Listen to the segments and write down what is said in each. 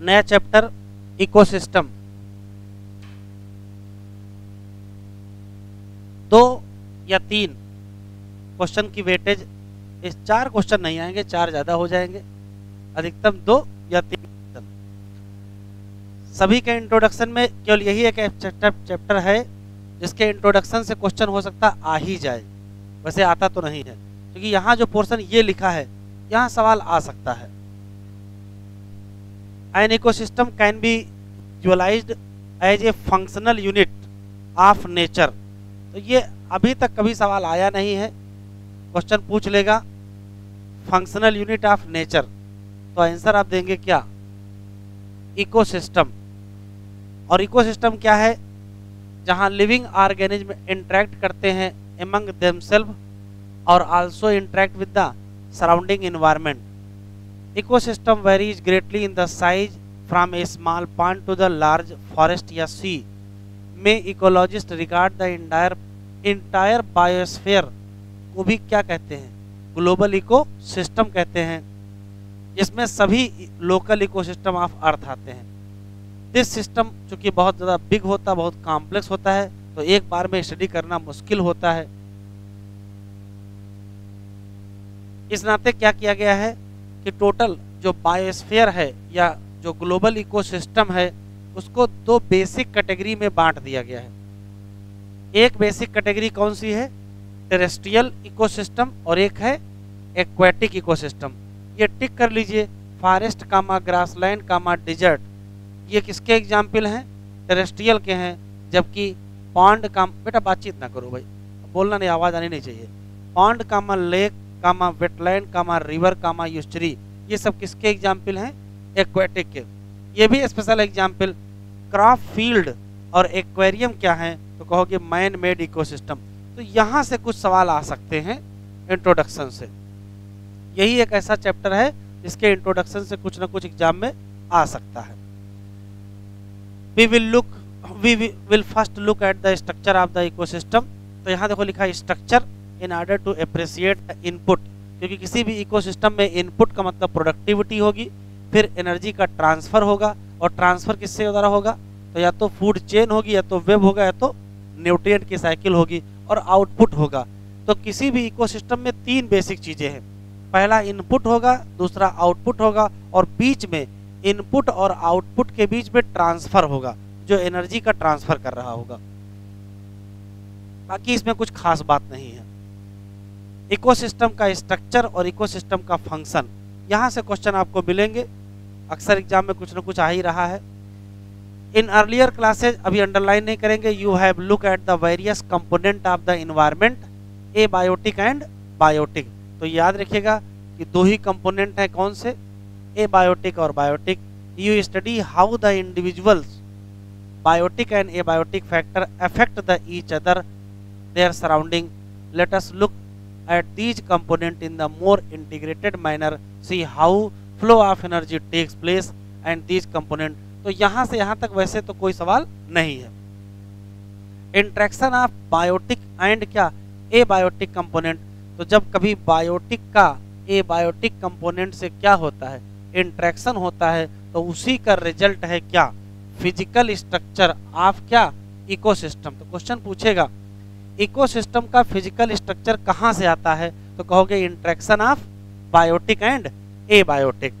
नया chapter, ecosystem. दो या तीन क्वेश्चन की वेटेज, इस चार क्वेश्चन नहीं आएँगे, चार ज़्यादा हो जाएँगे। अधिकतम दो या तीन क्वेश्चन। सभी के इंट्रोडक्शन में केवल यही एक चैप्टर है, जिसके इंट्रोडक्शन से क्वेश्चन हो सकता आ ही जाए। वैसे आता तो नहीं है, क्योंकि यहाँ जो पोर्शन ये लिखा है, यहाँ सवाल आ सकता है। An ecosystem can be visualised as a functional unit of nature तो ये अभी तक कभी सवाल आया नहीं है। क्वेश्चन पूछ लेगा। फंक्शनल यूनिट ऑफ़ नेचर तो आंसर आप देंगे क्या? इकोसिस्टम और इकोसिस्टम क्या है? जहाँ लिविंग ऑर्गेनिज्म इंटरेक्ट करते हैं एमंग देमसेल्फ और also interact with the surrounding environment ecosystem varies greatly in the size from a small pond to the large forest या सी में ecologist regard the entire entire biosphere को भी क्या कहते हैं? ग्लोबल इको सिस्टम कहते हैं। जिसमें सभी local ecosystem of earth आते हैं। दिस सिस्टम चूँकि बहुत ज़्यादा बिग होता, बहुत कॉम्प्लेक्स होता है तो एक बार में स्टडी करना मुश्किल होता है। इस नाते क्या किया गया है? कि टोटल जो बायोस्फीयर है या जो ग्लोबल इकोसिस्टम है, उसको दो बेसिक कैटेगरी में बांट दिया गया है। एक बेसिक कैटेगरी कौन सी है? टेरेस्ट्रियल इकोसिस्टम और एक है एक्वेटिक इकोसिस्टम ये टिक कर लीजिए। Forest comma grassland comma desert ये किसके एग्ज़ाम्पल हैं? टेरेस्ट्रियल के हैं। जबकि पॉन्ड काम बेटा बातचीत ना करो भाई। बोलना नहीं, आवाज़ आनी नहीं चाहिए। Pond comma lake comma wetland, comma river, comma estuary, ये सब किसके एग्ज़ाम्पल हैं? एक्वेटिक के। ये भी स्पेशल एग्ज़ाम्पल क्रॉप फ़ील्ड और एक्वेरियम क्या है? तो कहोगे मैन मेड इकोसिस्टम तो यहाँ से कुछ सवाल आ सकते हैं इंट्रोडक्शन से। यही एक ऐसा चैप्टर है, जिसके इंट्रोडक्शन से कुछ ना कुछ एग्ज़ाम में आ सकता है। We will look we will first look at the structure of the ecosystem तो यहाँ देखो लिखा structure in order to appreciate the input क्योंकि किसी भी इकोसिस्टम में इनपुट का मतलब प्रोडक्टिविटी होगी, फिर एनर्जी का ट्रांसफ़र होगा, और ट्रांसफ़र किससे द्वारा होगा तो या तो फ़ूड चेन होगी, या तो वेब होगा, या तो न्यूट्रिएंट की साइकिल होगी, और आउटपुट होगा। तो किसी भी इकोसिस्टम में तीन बेसिक चीज़ें हैं। पहला इनपुट होगा, दूसरा आउटपुट होगा, और बीच में इनपुट और आउटपुट के बीच में ट्रांसफ़र होगा, जो एनर्जी का ट्रांसफ़र कर रहा होगा। बाकी इसमें कुछ खास बात नहीं है। इकोसिस्टम का स्ट्रक्चर और इकोसिस्टम का फ़ंक्शन यहाँ से क्वेश्चन आपको मिलेंगे। अक्सर एग्ज़ाम में कुछ ना कुछ आ ही रहा है। इन अर्लियर क्लासेज अभी अंडरलाइन नहीं करेंगे। You have look at the various component of the environment abiotic and biotic तो याद रखिएगा कि दो ही कंपोनेंट हैं कौन से? ए बायोटिक और biotic you study how the individuals biotic and abiotic factor affect the each other their surrounding as look at these component in the more integrated manner, see how flow of energy takes place and these component. तो यहाँ से यहाँ तक वैसे तो कोई सवाल नहीं है। इंट्रैक्शन ऑफ़ बायोटिक एंड क्या? ए बायोटिक कंपोनेंट तो जब कभी बायोटिक का ए बायोटिक कंपोनेंट से क्या होता है? इंट्रैक्शन होता है तो उसी का रिज़ल्ट है क्या? फ़िज़िकल स्ट्रक्चर ऑफ़ क्या? इकोसिस्टम तो क्वेश्चन पूछेगा इकोसिस्टम का फ़िज़िकल स्ट्रक्चर कहाँ से आता है? तो कहोगे interaction of biotic and abiotic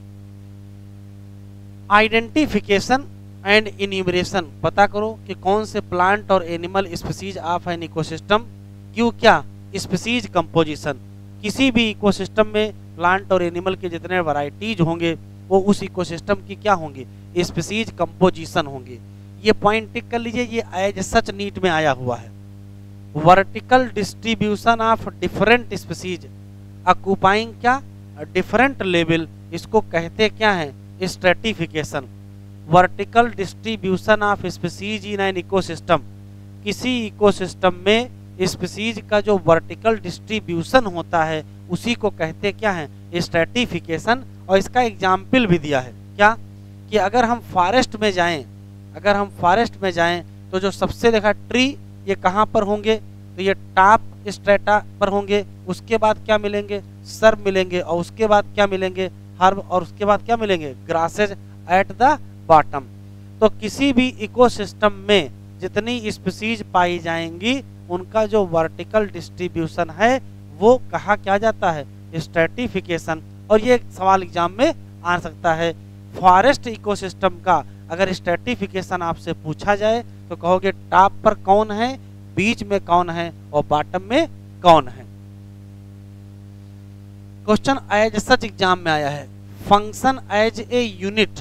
identification and enumeration पता करो कि कौन से प्लांट और animal species of an ecosystem क्यों क्या स्पीसीज कंपोजिशन किसी भी इकोसिस्टम में प्लांट और एनिमल के जितने वैरायटीज होंगे, वो उस इकोसिस्टम की क्या होंगी? स्पीसीज कंपोजिशन होंगे. ये पॉइंट टिक कर लीजिए, ये एज सच नीट में आया हुआ है. Vertical distribution of different species occupying क्या? डिफरेंट लेवल इसको कहते क्या है? Stratification vertical distribution of species in an ecosystem किसी इकोसिस्टम में स्पीसीज का जो वर्टिकल डिस्ट्रीब्यूशन होता है, उसी को कहते क्या है? स्ट्रेटिफिकेशन और इसका एग्ज़ाम्पल भी दिया है। क्या? कि अगर हम फॉरेस्ट में जाएँ, अगर हम फॉरेस्ट में जाएँ तो जो सबसे देखा ट्री ये कहाँ पर होंगे? तो ये टॉप स्ट्रेटा पर होंगे। उसके बाद क्या मिलेंगे? सर्व मिलेंगे। और उसके बाद क्या मिलेंगे? हर्ब। और उसके बाद क्या मिलेंगे? ग्रासेज एट द बॉटम तो किसी भी इकोसिस्टम में जितनी स्पीसीज पाई जाएँगी, उनका जो वर्टिकल डिस्ट्रीब्यूशन है, वो कहा क्या जाता है? स्ट्रेटिफिकेशन और ये सवाल एग्ज़ाम में आ सकता है। फॉरेस्ट इकोसिस्टम का अगर स्ट्रेटिफिकेशन आपसे पूछा जाए तो कहोगे, टॉप पर कौन है, बीच में कौन है और बॉटम में कौन है? क्वेश्चन एज सच एग्ज़ाम में आया है। Function as a unit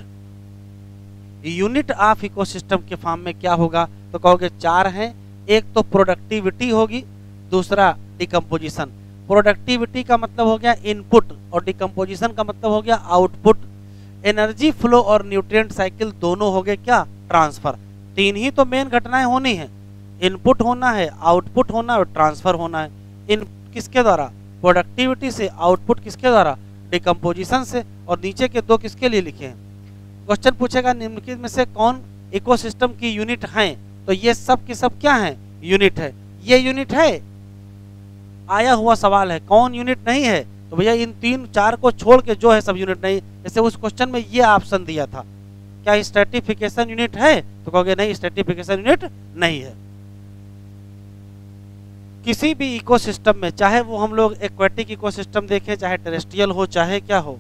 unit of ecosystem के फॉर्म में क्या होगा? तो कहोगे, चार हैं, एक तो प्रोडक्टिविटी होगी, दूसरा डिकम्पोजिशन प्रोडक्टिविटी का मतलब हो गया इनपुट और डिकम्पोजिशन का मतलब हो गया आउटपुट एनर्जी फ्लो और न्यूट्रिएंट साइकिल दोनों हो गए क्या? ट्रांसफ़र तीन ही तो मेन घटनाएँ होनी है। इनपुट होना है आउटपुट होना है और ट्रांसफ़र होना है। इन किसके द्वारा? प्रोडक्टिविटी से आउटपुट किसके द्वारा? डिकम्पोजिशन से। और नीचे के दो किसके लिए लिखे हैं? क्वेश्चन पूछेगा, निम्नलिखित में से कौन इकोसिस्टम की यूनिट हैं? तो ये सब की सब क्या है? यूनिट है। ये यूनिट है? आया हुआ सवाल है, कौन यूनिट नहीं है? तो भैया इन तीन, चार को छोड़ के जो है सब यूनिट नहीं। जैसे उस क्वेश्चन में ये ऑप्शन दिया था। क्या स्ट्रेटिफिकेशन यूनिट है? तो कहोगे, नहीं स्ट्रेटिफिकेशन यूनिट नहीं है। किसी भी इकोसिस्टम में, चाहे वो हम लोग एक्वेटिक इकोसिस्टम देखें, चाहे टेरेस्ट्रियल हो, चाहे क्या हो,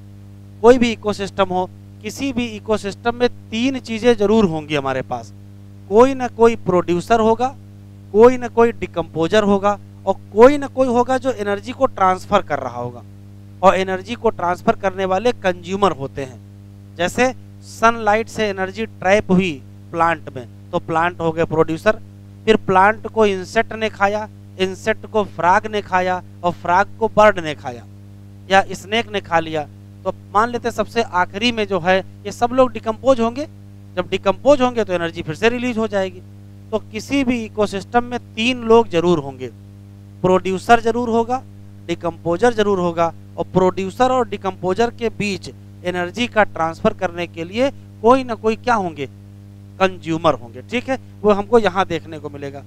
कोई भी इकोसिस्टम हो, किसी भी इकोसिस्टम में तीन चीज़ें ज़रूर होंगी हमारे पास। कोई ना कोई प्रोड्यूसर होगा, कोई ना कोई डिकम्पोजर होगा, और कोई ना कोई होगा जो एनर्जी को ट्रांसफ़र कर रहा होगा। और एनर्जी को ट्रांसफ़र करने वाले कंज्यूमर होते हैं। जैसे सनलाइट से एनर्जी ट्रैप हुई प्लांट में। तो प्लांट हो गए प्रोड्यूसर फिर प्लांट को इंसेक्ट ने खाया इंसेक्ट को फ्राग ने खाया और फ्राग को बर्ड ने खाया या स्नेक ने खा लिया। तो मान लेते सबसे आखिरी में जो है, ये सब लोग डिकम्पोज होंगे। जब डिकम्पोज होंगे तो एनर्जी फिर से रिलीज़ हो जाएगी। तो किसी भी इकोसिस्टम में तीन लोग ज़रूर होंगे। प्रोड्यूसर ज़रूर होगा डिकम्पोजर ज़रूर होगा और प्रोड्यूसर और डिकम्पोजर के बीच एनर्जी का ट्रांसफ़र करने के लिए कोई ना कोई क्या होंगे? कंज्यूमर होंगे, ठीक है? वो हमको यहाँ देखने को मिलेगा।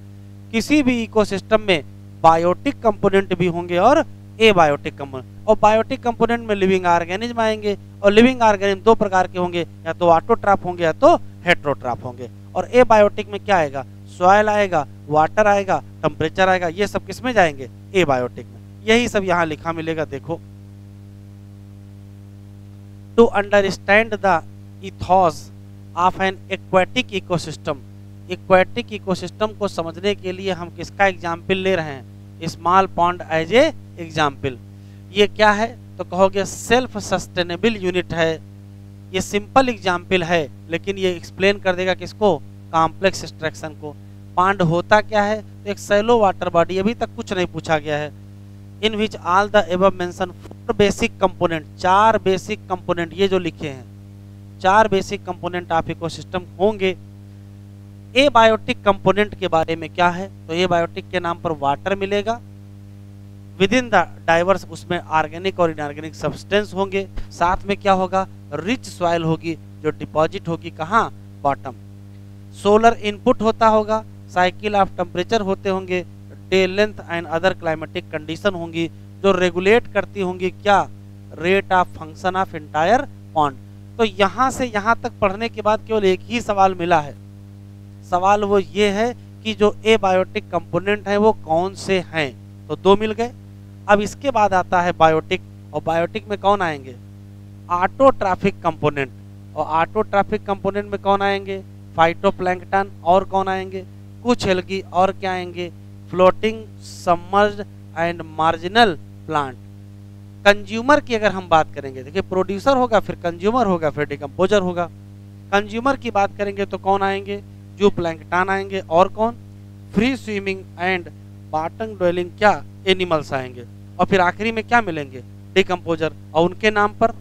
किसी भी इकोसिस्टम में बायोटिक कंपोनेंट भी होंगे और ए बायोटिक कंपोनेंट। और बायोटिक कंपोनेंट में लिविंग ऑर्गेनिज्म आएँगे और लिविंग ऑर्गेनिज्म दो प्रकार के होंगे, या तो ऑटोट्राप होंगे या तो हेट्रोट्राप होंगे। और ए बायोटिक में क्या आएगा? सॉयल आएगा, वाटर आएगा टेम्परेचर आएगा, ये सब किसमें जाएँगे? ए बायोटिक में। यही सब यहाँ लिखा मिलेगा, देखो। To understand the ethos of an aquatic ecosystem aquatic ecosystem को समझने के लिए हम किसका एग्ज़ाम्पल ले रहे हैं? Small pond as a example ये क्या है? तो कहोगे सेल्फ सस्टेनेबल यूनिट है। ये सिंपल एग्ज़ाम्पल है, लेकिन ये एक्सप्लेन कर देगा किसको? कॉम्प्लेक्स एक्सट्रैक्शन को। पांड होता क्या है? तो एक सेलो वाटर बॉडी अभी तक कुछ नहीं पूछा गया है। In which all the above mention four basic component चार बेसिक कंपोनेंट ये जो लिखे हैं, चार बेसिक कंपोनेंट आप इकोसिस्टम होंगे ए बायोटिक कंपोनेंट के बारे में क्या है? तो ए बायोटिक के नाम पर वाटर मिलेगा। विद इन द डाइवर्स उसमें ऑर्गेनिक और इनऑर्गेनिक सब्सटेंस होंगे। साथ में क्या होगा? रिच सॉइल होगी, जो डिपॉजिट होगी। कहाँ? बॉटम सोलर इनपुट होता होगा। साइकिल ऑफ़ टेम्परेचर होते होंगे। Day length and other climatic condition होंगी, जो रेगुलेट करती होंगी क्या? Rate of function of entire pond तो यहाँ से यहाँ तक पढ़ने के बाद केवल एक ही सवाल मिला है। सवाल वो ये है कि जो ए बायोटिक कंपोनेंट हैं वो कौन से हैं? तो दो मिल गए। अब इसके बाद आता है बायोटिक और बायोटिक में कौन आएँगे? ऑटो ट्रैफ़िक कंपोनेंट और ऑटो ट्रैफ़िक कंपोनेंट में कौन आएँगे? फाइटोप्लैंकटन और कौन आएँगे? कुछ एल्गी और क्या आएँगे? Floating submerged and marginal plant consumer की अगर हम बात करेंगे, देखिए प्रोड्यूसर होगा, फिर कंज्यूमर होगा, फिर डिकम्पोजर होगा। कंज्यूमर की बात करेंगे तो कौन आएँगे? जो प्लैंकटन आएँगे और कौन? Free swimming and bottom dwelling क्या? एनिमल्स आएँगे। और फिर आखिरी में क्या मिलेंगे? डिकम्पोजर और उनके नाम पर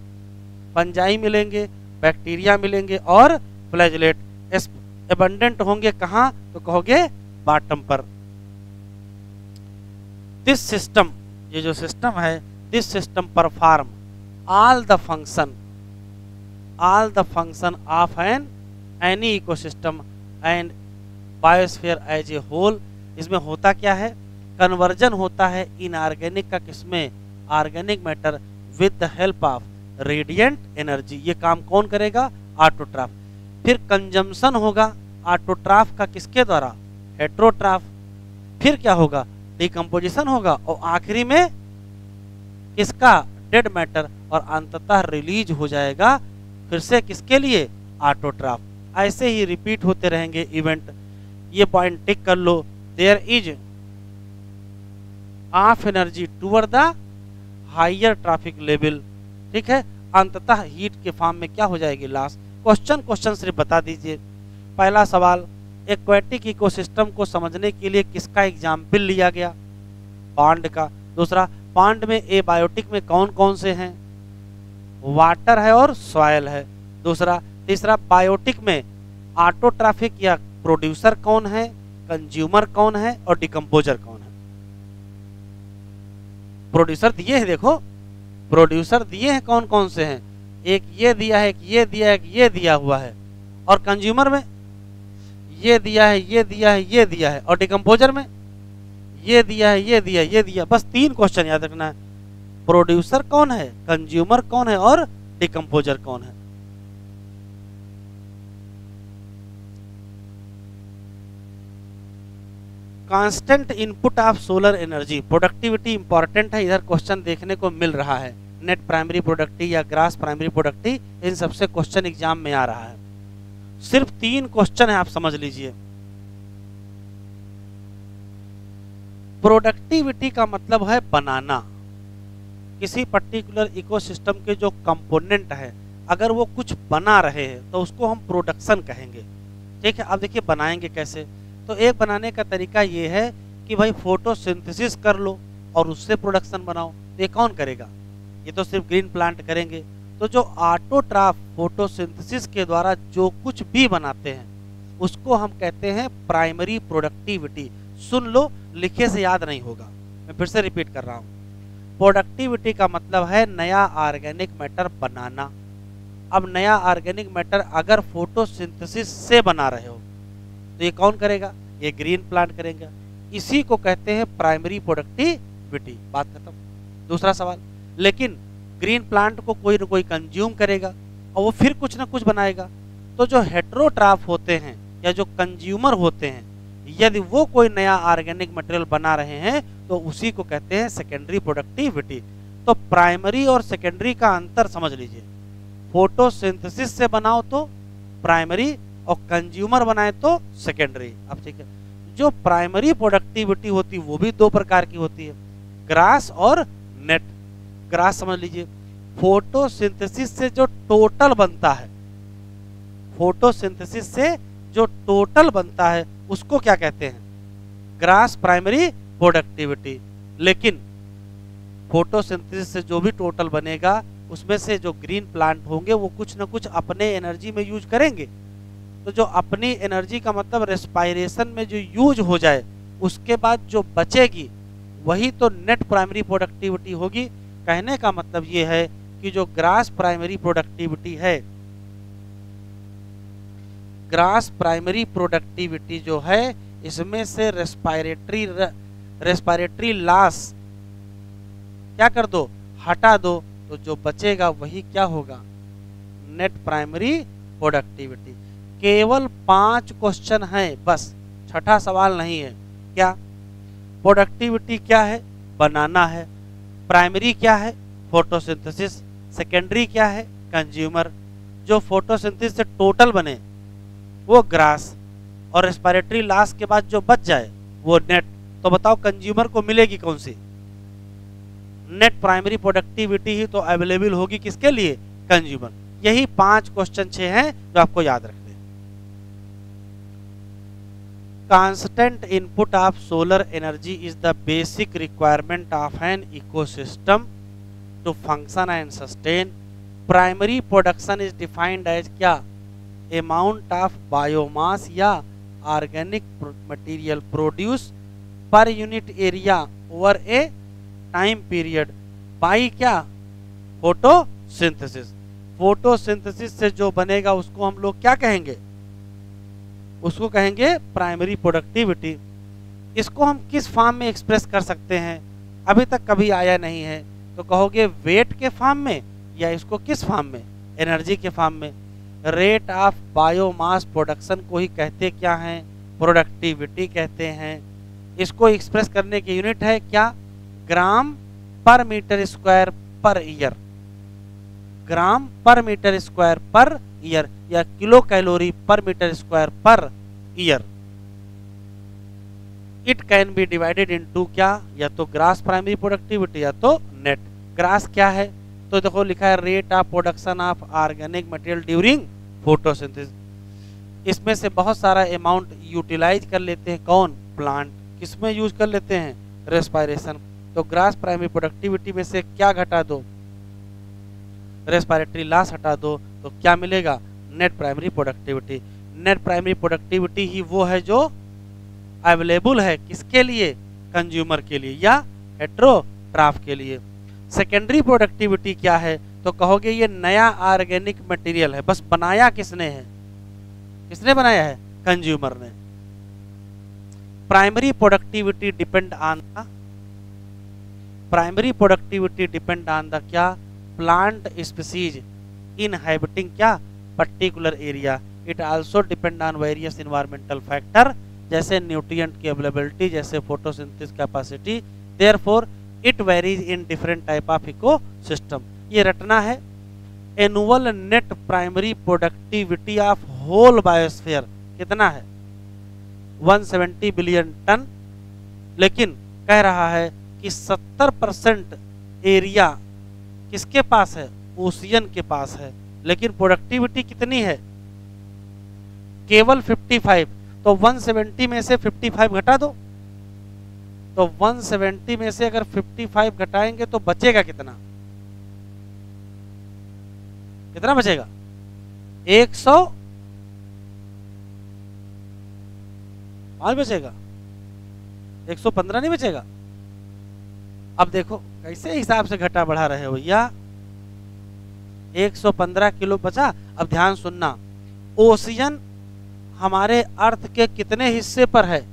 पंजाई मिलेंगे बैक्टीरिया मिलेंगे और फ्लैजलेट एबंडेंट होंगे कहाँ? तो कहोगे बाटम पर। दिस सिस्टम ये जो सिस्टम है this system perform all the function all the function of an any ecosystem and biosphere as a whole इसमें होता क्या है? कन्वर्जन होता है इन इनऑर्गेनिक का किसमें organic matter with the help of radiant energy ये काम कौन करेगा? ऑटोट्राफ फिर कंजम्पशन होगा ऑटोट्राफ का किसके द्वारा? हेट्रोट्राफ फिर क्या होगा? डिकम्पोजिशन होगा और आखिरी में किसका डेड मैटर और अंततः रिलीज़ हो जाएगा, फिर से किसके लिए? ऑटोट्राफ ऐसे ही रिपीट होते रहेंगे इवेंट ये पॉइंट टिक कर लो। There is of energy toward the higher trophic level ठीक है? अंततः हीट के फॉर्म में क्या हो जाएगी लास्ट क्वेश्चन क्वेश्चन सिर्फ़ बता दीजिए। पहला सवाल एक्वेटिक इकोसिस्टम को समझने के लिए किसका एग्ज़ाम्पल लिया गया? पांड का। दूसरा पांड में ए बायोटिक में कौन कौन से हैं? वाटर है और सॉयल है। दूसरा, तीसरा बायोटिक में ऑटोट्राफिक या प्रोड्यूसर कौन है? कंज्यूमर कौन है? और डिकम्पोजर कौन है? प्रोड्यूसर दिए हैं, देखो। प्रोड्यूसर दिए हैं कौन कौन से हैं? एक ये दिया है, एक ये दिया है, एक ये दिया हुआ है। और कंज्यूमर में ये दिया है, ये दिया है, ये दिया है। और डिकम्पोजर में? ये दिया है, ये दिया ये दिया बस तीन क्वेश्चन याद रखना है। प्रोड्यूसर कौन है? कंज्यूमर कौन है? और डिकम्पोजर कौन है? Constant input of solar energy productivity important है। इधर क्वेश्चन देखने को मिल रहा है। नेट प्राइमरी प्रोडक्टी या ग्रास प्राइमरी प्रोडक्टी इन सबसे क्वेश्चन एग्ज़ाम में आ रहा है। सिर्फ़ तीन क्वेश्चन है, आप समझ लीजिए। प्रोडक्टिविटी का मतलब है बनाना। किसी पर्टिकुलर इकोसिस्टम के जो कंपोनेंट है, अगर वो कुछ बना रहे हैं तो उसको हम प्रोडक्शन कहेंगे। ठीक है अब देखिए बनाएँगे कैसे? तो एक बनाने का तरीका ये है कि भाई फोटोसिंथेसिस कर लो और उससे प्रोडक्शन बनाओ। तो ये कौन करेगा? ये तो सिर्फ़ ग्रीन प्लांट करेंगे। तो जो ऑटोट्राफ फोटोसिंथेसिस के द्वारा जो कुछ भी बनाते हैं, उसको हम कहते हैं प्राइमरी प्रोडक्टिविटी। सुन लो, लिखे से याद नहीं होगा। मैं फिर से रिपीट कर रहा हूँ। प्रोडक्टिविटी का मतलब है नया ऑर्गेनिक मैटर बनाना। अब नया ऑर्गेनिक मैटर अगर फोटोसिंथेसिस से बना रहे हो तो ये कौन करेगा? ये ग्रीन प्लांट करेंगे। इसी को कहते हैं प्राइमरी प्रोडक्टिविटी। बात खत्म। दूसरा सवाल। लेकिन ग्रीन प्लांट को कोई ना कोई कंज्यूम करेगा और वो फिर कुछ ना कुछ बनाएगा। तो जो हेट्रोट्राफ होते हैं या जो कंज्यूमर होते हैं, यदि वो कोई नया ऑर्गेनिक मटेरियल बना रहे हैं तो उसी को कहते हैं सेकेंडरी प्रोडक्टिविटी तो प्राइमरी और सेकेंडरी का अंतर समझ लीजिए। फोटोसिंथेसिस से बनाओ तो प्राइमरी और कंज्यूमर बनाए तो सेकेंडरी अब ठीक है। जो प्राइमरी प्रोडक्टिविटी होती है वो भी दो प्रकार की होती है। ग्रास और नेट ग्रास समझ लीजिए, फोटोसिंथेसिस से जो टोटल बनता है, फोटोसिंथेसिस से जो टोटल बनता है, उसको क्या कहते हैं? Gross primary productivity. लेकिन फोटोसिंथेसिस से जो भी टोटल बनेगा, उसमें से जो ग्रीन प्लांट होंगे, वो कुछ ना कुछ अपने एनर्जी में यूज़ करेंगे। तो जो अपनी एनर्जी का मतलब रेस्पायरेशन में जो यूज़ हो जाए, उसके बाद जो बचेगी, वही तो नेट प्राइमरी प्रोडक्टिविटी होगी। कहने का मतलब ये है कि जो ग्रास प्राइमरी प्रोडक्टिविटी है, ग्रास प्राइमरी प्रोडक्टिविटी जो है, इसमें से रेस्पायरेटरी रेस्पायरेटरी लॉस क्या कर दो, हटा दो तो जो बचेगा वही क्या होगा? Net primary productivity. केवल पाँच क्वेश्चन है, बस, छठा सवाल नहीं है। क्या? प्रोडक्टिविटी क्या है? बनाना है। प्राइमरी क्या है? फोटोसिंथेसिस। सेकेंडरी क्या है? कंज्यूमर। जो फोटोसिंथेसिस से टोटल बने, वो ग्रास। और रेस्पिरेटरी लास्ट के बाद जो बच जाए, वो नेट तो बताओ कंज्यूमर को मिलेगी कौन सी? नेट प्राइमरी प्रोडक्टिविटी ही तो अवेलेबल होगी किसके लिए? कंज्यूमर। यही पाँच क्वेश्चन छह हैं जो आपको याद रखना। Constant input of solar energy is the basic requirement of an ecosystem to function and sustain primary production is defined as क्या? अमाउंट ऑफ़ बायोमास या organic material produce per unit area over a time period by क्या? Photosynthesis photosynthesis से जो बनेगा उसको हम लोग क्या कहेंगे? उसको कहेंगे प्राइमरी प्रोडक्टिविटी इसको हम किस फॉर्म में एक्सप्रेस कर सकते हैं? अभी तक कभी आया नहीं है। तो कहोगे वेट के फॉर्म में या इसको किस फॉर्म में? एनर्जी के फॉर्म में। रेट ऑफ़ बायोमास प्रोडक्शन को ही कहते क्या हैं? प्रोडक्टिविटी कहते हैं। इसको एक्सप्रेस करने की यूनिट है क्या? Gram per metre square per year gram per metre square per year या kilocalorie per metre square per year it can be divided into क्या? या तो ग्रास प्राइमरी प्रोडक्टिविटी या तो नेट ग्रास क्या है? तो देखो, लिखा है rate of production of organic material during photosynthesis इसमें से बहुत सारा अमाउंट यूटिलाइज कर लेते हैं. कौन? प्लांट किसमें यूज़ कर लेते हैं? रेस्पायरेशन तो ग्रास प्राइमरी प्रोडक्टिविटी में से क्या घटा दो? रेस्पायरेटरी लॉस हटा दो तो क्या मिलेगा? Net primary productivity net primary productivity ही वो है जो अवेलेबल है किसके लिए? कंज्यूमर के लिए या हेट्रोट्राफ के लिए. सेकेंडरी प्रोडक्टिविटी क्या है? तो कहोगे ये नया ऑर्गेनिक मटेरियल है, बस बनाया किसने है? किसने बनाया है? कंज्यूमर ने. Primary productivity depend on the primary productivity depend on the क्या? प्लांट स्पीसीज इनहेबिटिंग क्या particular area it also depend on various environmental factor जैसे न्यूट्रिएंट की अवेलेबिलिटी जैसे photosynthesis capacity therefore it varies in different type of ecosystem ये रटना है annual net primary productivity of whole biosphere कितना है? 170 billion ton लेकिन कह रहा है कि 70 परसेंट एरिया किसके पास है? ओशियन के पास है। लेकिन प्रोडक्टिविटी कितनी है? केवल 55 तो 170 में से 55 घटा दो। तो 170 में से अगर 55 घटाएँगे तो बचेगा कितना? कितना बचेगा? 100 पाँच बचेगा। 115 नहीं बचेगा? अब देखो, कैसे हिसाब से घटा बढ़ा रहे हो भैया? 115 किलो बचा। अब ध्यान सुनना ओशियन हमारे अर्थ के कितने हिस्से पर है?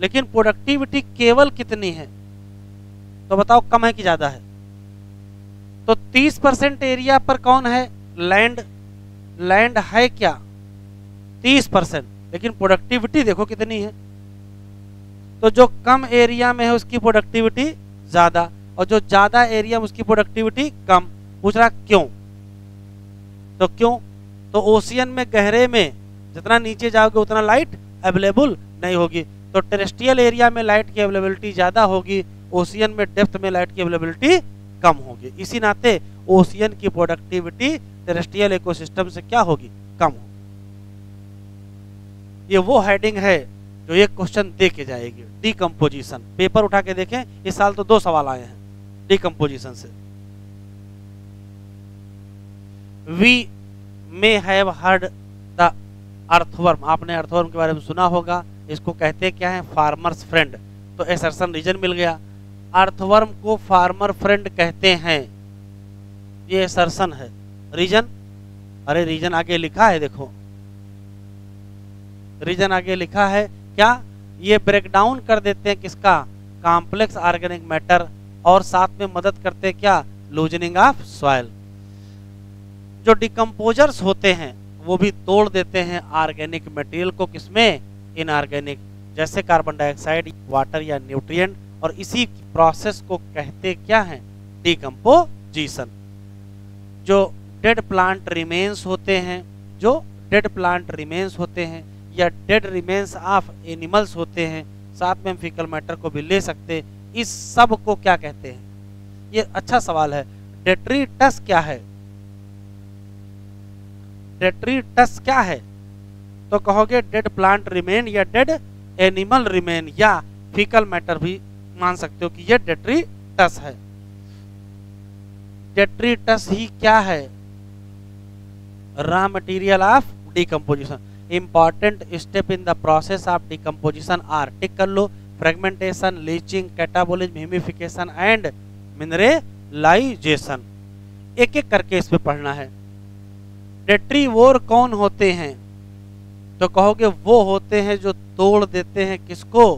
लेकिन प्रोडक्टिविटी केवल कितनी है? तो बताओ, कम है कि ज़्यादा है? तो 30 परसेंट एरिया पर कौन है? लैंड लैंड है क्या? 30 परसेंट। लेकिन प्रोडक्टिविटी देखो कितनी है। तो जो कम एरिया में है उसकी प्रोडक्टिविटी ज़्यादा और जो ज़्यादा एरिया में उसकी प्रोडक्टिविटी कम। पूछ रहा क्यों? तो क्यों? तो ओशियन में गहरे में जितना नीचे जाओगे उतना लाइट अवेलेबल नहीं होगी। तो टेरेस्ट्रियल एरिया में लाइट की अवेलेबिलिटी ज़्यादा होगी ओशियन में डेप्थ में लाइट की अवेलेबिलिटी कम होगी। इसी नाते ओशियन की प्रोडक्टिविटी टेरेस्ट्रियल इकोसिस्टम से क्या होगी? कम होगी। ये वो हेडिंग है जो एक क्वेश्चन दे के जाएगी। डिकम्पोजिशन पेपर उठा के देखें, इस साल तो दो सवाल आए हैं। डिकम्पोजिशन से। We may have heard the earthworm आपने अर्थवर्म के बारे में सुना होगा। इसको कहते क्या है? फार्मर्स फ्रेंड तो एसरसन रीजन मिल गया। अर्थवर्म को फार्मर फ्रेंड कहते हैं। ये एसरसन है। रीजन अरे रीजन आगे लिखा है, देखो। रीजन आगे लिखा है। क्या ये ब्रेक डाउन कर देते हैं किसका? कॉम्प्लेक्स ऑर्गेनिक मैटर और साथ में मदद करते हैं क्या? लूजनिंग ऑफ़ सॉइल जो डिकम्पोजर्स होते हैं, वो भी तोड़ देते हैं ऑर्गेनिक मटेरियल को किसमें? इनऑर्गेनिक जैसे कार्बन डाइऑक्साइड वाटर या न्यूट्रिएंट और इसी प्रोसेस को कहते क्या है? डिकम्पोजिशन जो डेड प्लांट रिमेन्स होते हैं, जो डेड प्लांट रिमेन्स होते हैं या डेड रिमेन्स ऑफ़ एनिमल्स होते हैं, साथ में हम फिकल मैटर को भी ले सकते इस सबको क्या कहते हैं? ये अच्छा सवाल है। डेट्रीटस क्या है? डेट्रीटस क्या है? तो कहोगे डेड प्लांट रिमेन या डेड एनिमल रिमेन या फिकल मैटर भी मान सकते हो कि ये डेट्रीटस है। डेट्रीटस ही क्या है? Raw material of decomposition important step in the process of decomposition are tick कर लो fragmentation leaching catabolism humification and mineralisation एक एक करके इस पे पढ़ना है। डेट्रीवोर कौन होते हैं? तो कहोगे वो होते हैं जो तोड़ देते हैं किसको?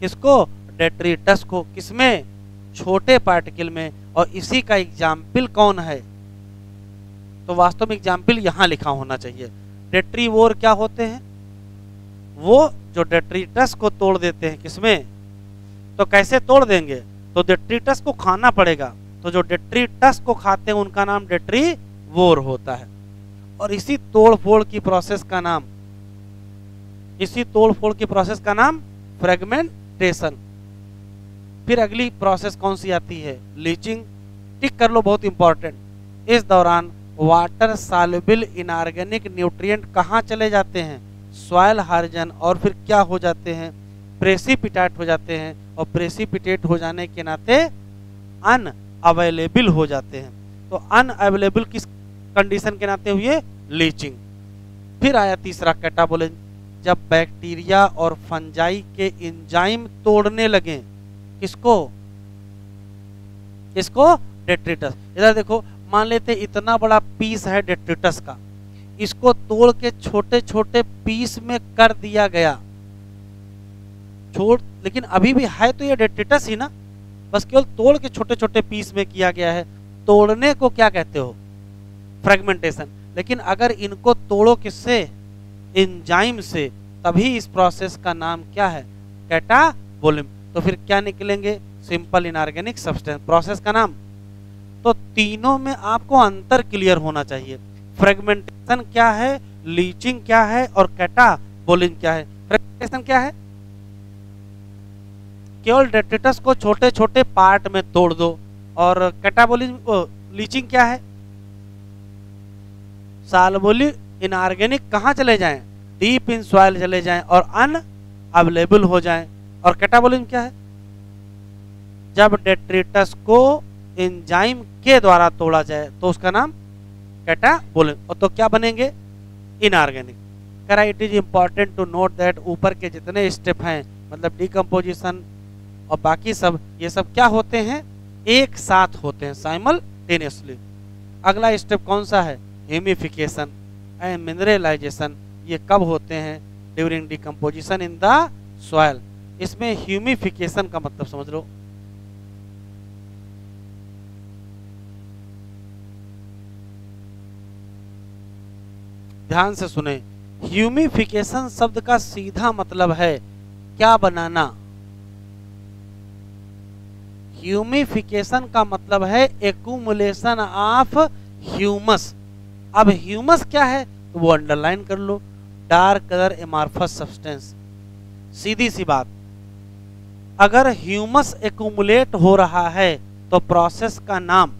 किसको? डेट्रीटस को। किसमें? छोटे पार्टिकल में। और इसी का एग्ज़ाम्पल कौन है? तो वास्तव में एग्ज़ाम्पल यहाँ लिखा होना चाहिए। डेट्रीवोर क्या होते हैं? वो जो डेट्रीटस को तोड़ देते हैं किसमें? तो कैसे तोड़ देंगे? तो डेट्रीटस को खाना पड़ेगा। तो जो डेट्रीटस को खाते हैं, उनका नाम डेट्रीवोर होता है। और इसी तोड़ फोड़ की प्रोसेस का नाम, इसी तोड़ फोड़ की प्रोसेस का नाम फ्रेगमेंटेशन फिर अगली प्रोसेस कौन सी आती है? लीचिंग टिक कर लो, बहुत इंपॉर्टेंट इस दौरान वाटर सालुबल इनऑर्गेनिक न्यूट्रिएंट कहाँ चले जाते हैं? सॉयल हार्जन और फिर क्या हो जाते हैं? प्रेसिपिटेट हो जाते हैं और प्रेसिपिटेट हो जाने के नाते अन अवेलेबल हो जाते हैं। तो अन अवेलेबल किस कंडीशन के नाते हुए? लीचिंग फिर आया तीसरा कैटाबोलिन जब बैक्टीरिया और फंजाई के इंजाइम तोड़ने लगे, किसको? किसको? डेट्रिटस इधर देखो मान लेते इतना बड़ा पीस है डेट्रिटस का, इसको तोड़ के छोटे छोटे पीस में कर दिया गया। छोड़, लेकिन अभी भी है तो ये डेट्रिटस ही ना? बस केवल तोड़ के छोटे छोटे पीस में किया गया है। तोड़ने को क्या कहते हो? फ्रेगमेंटेशन लेकिन अगर इनको तोड़ो किससे? इंजाइम से। तभी इस प्रोसेस का नाम क्या है? कैटाबोलिम तो फिर क्या निकलेंगे? सिंपल इनऑर्गेनिक सब्सटेंस प्रोसेस का नाम? तो तीनों में आपको अंतर क्लियर होना चाहिए। फ्रेगमेंटेशन क्या है? लीचिंग क्या है? और कैटाबोलिन क्या है? फ्रेगमेंटेशन क्या है? केवल डेट्रिटस को छोटे छोटे पार्ट में तोड़ दो। और कैटाबोलिन लीचिंग क्या है? सालबोली इनऑर्गेनिक कहाँ चले जाएँ? डीप इन सॉइल चले जाएँ और अन अवेलेबल हो जाएँ। और कैटाबोलिन क्या है? जब डेट्रिटस को एंजाइम के द्वारा तोड़ा जाए तो उसका नाम कैटाबोलिन। और तो क्या बनेंगे? इनऑर्गेनिक। करा it is important to note that ऊपर के जितने स्टेप हैं मतलब डिकम्पोजिशन और बाकी सब, ये सब क्या होते हैं? एक साथ होते हैं साइमल्टेनियसली अगला स्टेप कौन सा है? ह्यूमिफिकेशन एंड मिनरलाइजेशन ये कब होते हैं? During decomposition in the soil इसमें ह्यूमिफिकेशन का मतलब समझ लो। ध्यान से सुने। ह्यूमिफिकेशन शब्द का सीधा मतलब है, क्या बनाना? ह्यूमिफिकेशन का मतलब है एकुमुलेशन ऑफ़ ह्यूमस अब ह्यूमस क्या है? तो वो अंडरलाइन कर लो। डार्क कलर एमार्फस सब्सटेंस सीधी सी बात। अगर ह्यूमस एकुमुलेट हो रहा है तो प्रोसेस का नाम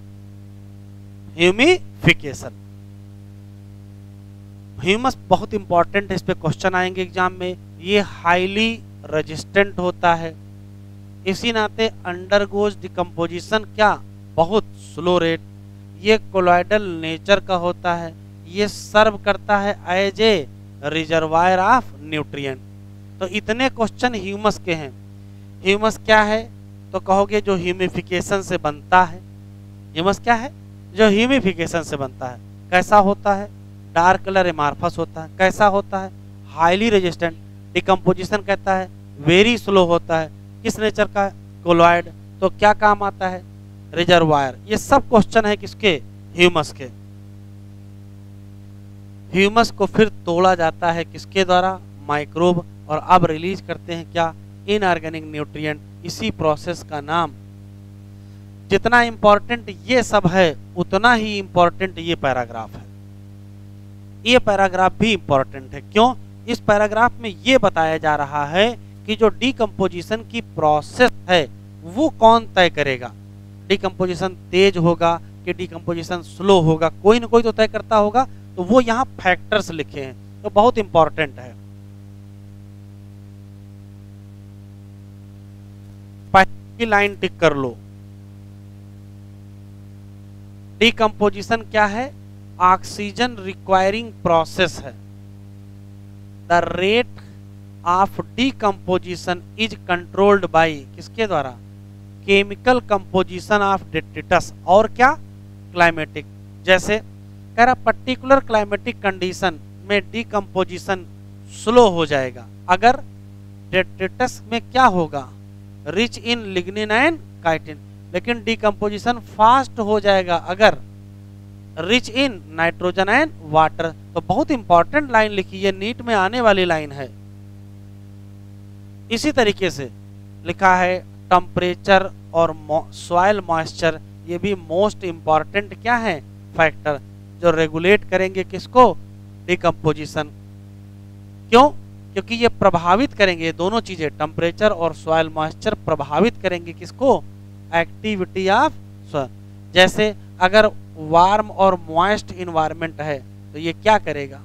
ह्यूमिफिकेशन ह्यूमस बहुत इंपॉर्टेंट है, इस पर क्वेश्चन आएँगे एग्ज़ाम में। ये हाईली रेजिस्टेंट होता है। इसी नाते अंडरगोज डिकम्पोजिशन क्या? बहुत स्लो रेट ये कोलॉइडल नेचर का होता है। ये सर्व करता है as a reservoir of nutrient तो इतने क्वेश्चन ह्यूमस के हैं। ह्यूमस क्या है? तो कहोगे जो ह्यूमिफिकेशन से बनता है। ह्यूमस क्या है? जो ह्यूमिफिकेशन से बनता है। कैसा होता है? डार्क कलर एमार्फस होता है। कैसा होता है? हाईली रेजिस्टेंट डिकम्पोजिशन कहता है। वेरी स्लो होता है। किस नेचर का कोलॉइड। तो क्या काम आता है? रिजर्वायर। ये सब क्वेश्चन है किसके? ह्यूमस के। ह्यूमस को फिर तोड़ा जाता है किसके द्वारा? माइक्रोब। और अब रिलीज़ करते हैं क्या? Inorganic nutrient. इसी प्रोसेस का नाम। जितना इंपॉर्टेंट ये सब है, उतना ही इंपॉर्टेंट ये पैराग्राफ है। ये पैराग्राफ भी इंपॉर्टेंट है। क्यों? इस पैराग्राफ में ये बताया जा रहा है कि जो डीकम्पोजिशन की प्रोसेस है, वो कौन तय करेगा? डिकम्पोजिशन तेज होगा कि डिकम्पोजिशन स्लो होगा? कोई ना कोई तो तय करता होगा। तो वो यहाँ फैक्टर्स लिखे हैं तो बहुत इंपॉर्टेंट है। पहली लाइन टिक कर लो। डिकम्पोजिशन क्या है? ऑक्सीजन रिक्वायरिंग प्रोसेस है। The rate of decomposition is controlled by किसके द्वारा? केमिकल कंपोजिशन ऑफ़ डेट्रिटस और क्या? क्लाइमेटिक जैसे कह रहा पर्टिकुलर क्लाइमेटिक कंडीशन में डिकम्पोजिशन स्लो हो जाएगा, अगर डेट्रिटस में क्या होगा? Rich in lignin and chitin लेकिन डिकम्पोजिशन फास्ट हो जाएगा अगर rich in nitrogen and water तो बहुत इंपॉर्टेंट लाइन लिखी है नीट में आने वाली लाइन है। इसी तरीके से लिखा है टेम्परेचर और सॉइल मॉइस्चर ये भी मोस्ट इंपॉर्टेंट क्या है? फैक्टर जो रेगुलेट करेंगे किसको? डिकम्पोजिशन क्यों? क्योंकि ये प्रभावित करेंगे दोनों चीज़ें टेम्परेचर और सॉइल मॉइस्चर प्रभावित करेंगे किसको? एक्टिविटी ऑफ़ जैसे अगर वार्म और मॉइस्ट इन्वायरमेंट है तो ये क्या करेगा?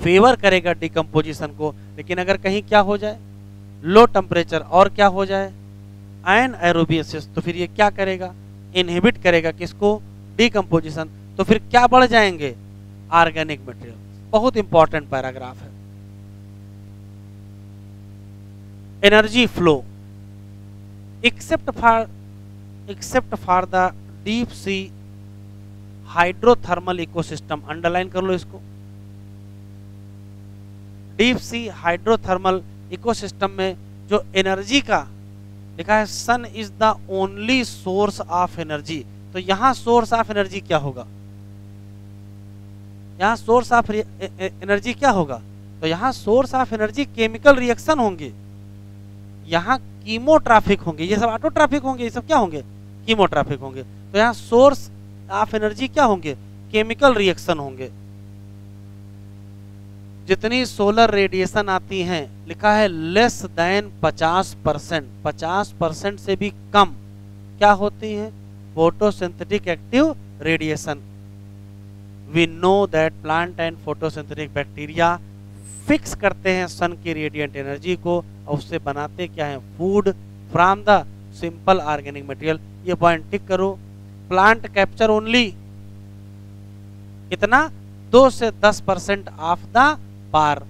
फेवर करेगा डिकम्पोजिशन को, लेकिन अगर कहीं क्या हो जाए? लो टेम्परेचर और क्या हो जाए? आयन एरोबियसिस तो फिर ये क्या करेगा? इनहिबिट करेगा किसको? डिकम्पोजिशन तो फिर क्या बढ़ जाएँगे? ऑर्गेनिक मटेरियल बहुत इंपॉर्टेंट पैराग्राफ है। Energy flow except for except for the deep sea hydrothermal ecosystem underline कर लो इसको। डीप सी हाइड्रोथर्मल इकोसिस्टम में जो एनर्जी का, लिखा है sun is the only source of energy तो यहाँ सोर्स ऑफ़ एनर्जी क्या होगा? यहाँ सोर्स ऑफ़ एनर्जी क्या होगा? तो यहाँ source of energy chemical reaction होंगे। यहाँ कीमोट्राफिक होंगे। ये सब ऑटो ट्रैफ़िक होंगे, ये सब क्या होंगे? कीमोट्राफिक होंगे। तो यहाँ सोर्स ऑफ़ एनर्जी क्या होंगे? केमिकल रिएक्शन होंगे। जितनी सोलर रेडिएशन आती हैं, लिखा है लेस देन 50 परसेंट। पचास परसेंट से भी कम क्या होती हैं? Photosynthetic active radiation we know that plant and photosynthetic bacteria fix करते हैं सन की रेडिएंट एनर्जी को, और उससे बनाते क्या है? Food from the simple organic material ये पॉइंट टिक करो। प्लांट कैप्चर ओनली कितना? दो से दस परसेंट ऑफ़ द पार।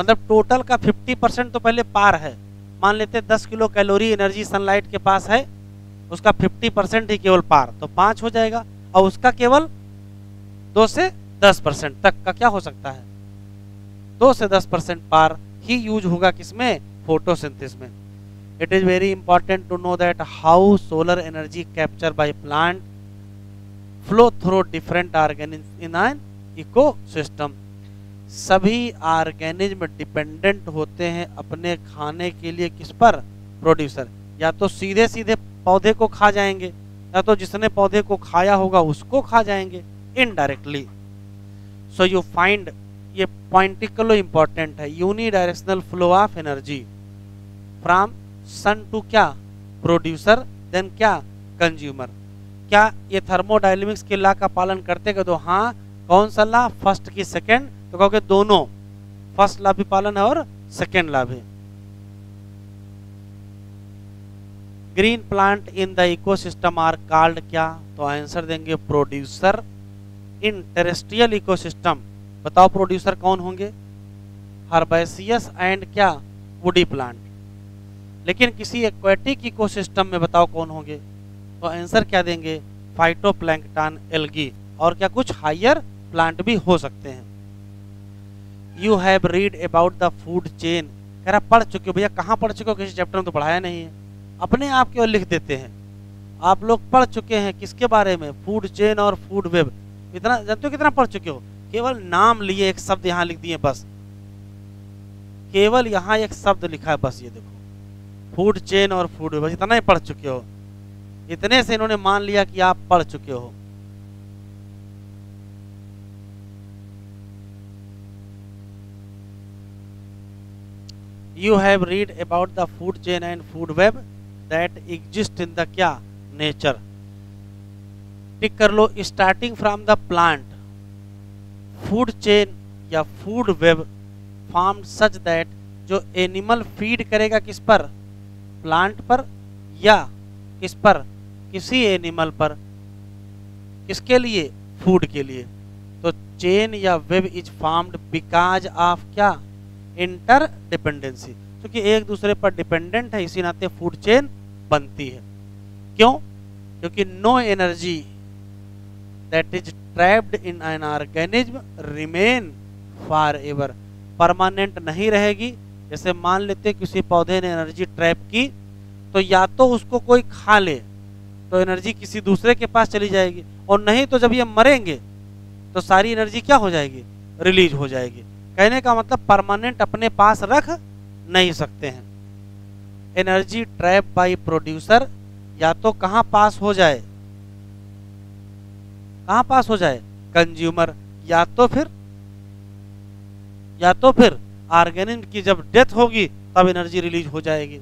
मतलब टोटल का 50 परसेंट तो पहले पार है। मान लेते 10 किलो कैलोरी एनर्जी सनलाइट के पास है, उसका 50 परसेंट ही केवल पार तो पाँच हो जाएगा। और उसका केवल दो से दस परसेंट तक का क्या हो सकता है? दो से दस परसेंट पार ही यूज़ होगा किसमें? फोटोसिंथेसिस में। It is very important to know that how solar energy capture by plant flow through different organism in an ecosystem सभी ऑर्गेनिज्म डिपेंडेंट होते हैं अपने खाने के लिए किस पर? प्रोड्यूसर या तो सीधे सीधे पौधे को खा जाएँगे, या तो जिसने पौधे को खाया होगा उसको खा जाएँगे इनडायरेक्टली सो यू फाइंड ये पॉइंटिकलो इंपॉर्टेंट है unidirectional flow of energy from sun to क्या? प्रोड्यूसर, देन क्या? कंज्यूमर। क्या ये थर्मोडाइनमिक्स के ला का पालन करते तो हाँ कौन सा ला? फ़र्स्ट की सेकेंड तो कहोगे दोनों। फ़र्स्ट ला भी पालन है और सेकेंड ला भी। Green plant in the ecosystem are called क्या? तो आंसर देंगे प्रोड्यूसर। In terrestrial ecosystem. बताओ प्रोड्यूसर कौन होंगे? हर्बेसियस एंड क्या? Woody plant. लेकिन किसी एक्वेटिक इकोसिस्टम में बताओ कौन होंगे? तो आंसर क्या देंगे? फाइटोप्लैंक्टन एल्गी और क्या कुछ हायर प्लांट भी हो सकते हैं। You have read about the food chain कह रहा, पढ़ चुके हो भैया, कहाँ पढ़ चुके हो? किसी चैप्टर में तो पढ़ाया नहीं है। अपने आप केवल लिख देते हैं। आप लोग पढ़ चुके हैं किसके बारे में? फ़ूड चेन और फ़ूड वेब इतना, जानते हो कितना पढ़ चुके हो? केवल नाम लिए एक शब्द यहाँ लिख दिए बस। केवल यहाँ एक शब्द लिखा है बस, ये देखो। फ़ूड चेन और फ़ूड वेब इतना ही पढ़ चुके हो। इतने से इन्होंने मान लिया कि आप पढ़ चुके हो। You have read about the food chain and food web that exist in the क्या? नेचर टिक कर लो starting from the plant food chain या food web form such that जो एनिमल फ़ीड करेगा किस पर? प्लांट पर या किस पर, किसी एनिमल पर, किसके लिए? फ़ूड के लिए। तो चेन या web is formed because of क्या? इंटर डिपेंडेंसी क्योंकि एक दूसरे पर डिपेंडेंट है, इसी नाते फ़ूड चेन बनती है। क्यों? क्योंकि no energy that is trapped in an organism remain for ever permanent नहीं रहेगी जैसे मान लेते किसी पौधे ने एनर्जी ट्रैप की तो या तो उसको कोई खा ले तो एनर्जी किसी दूसरे के पास चली जाएगी। और नहीं तो जब ये मरेंगे तो सारी एनर्जी क्या हो जाएगी? रिलीज़ हो जाएगी। कहने का मतलब परमानेंट अपने पास रख नहीं सकते हैं। एनर्जी ट्रैप बाय प्रोड्यूसर या तो कहाँ पास हो जाए? कहाँ पास हो जाए? कंज्यूमर। या तो फिर, या तो फिर ऑर्गेनिज्म की जब डेथ होगी, तब एनर्जी रिलीज़ हो जाएगी।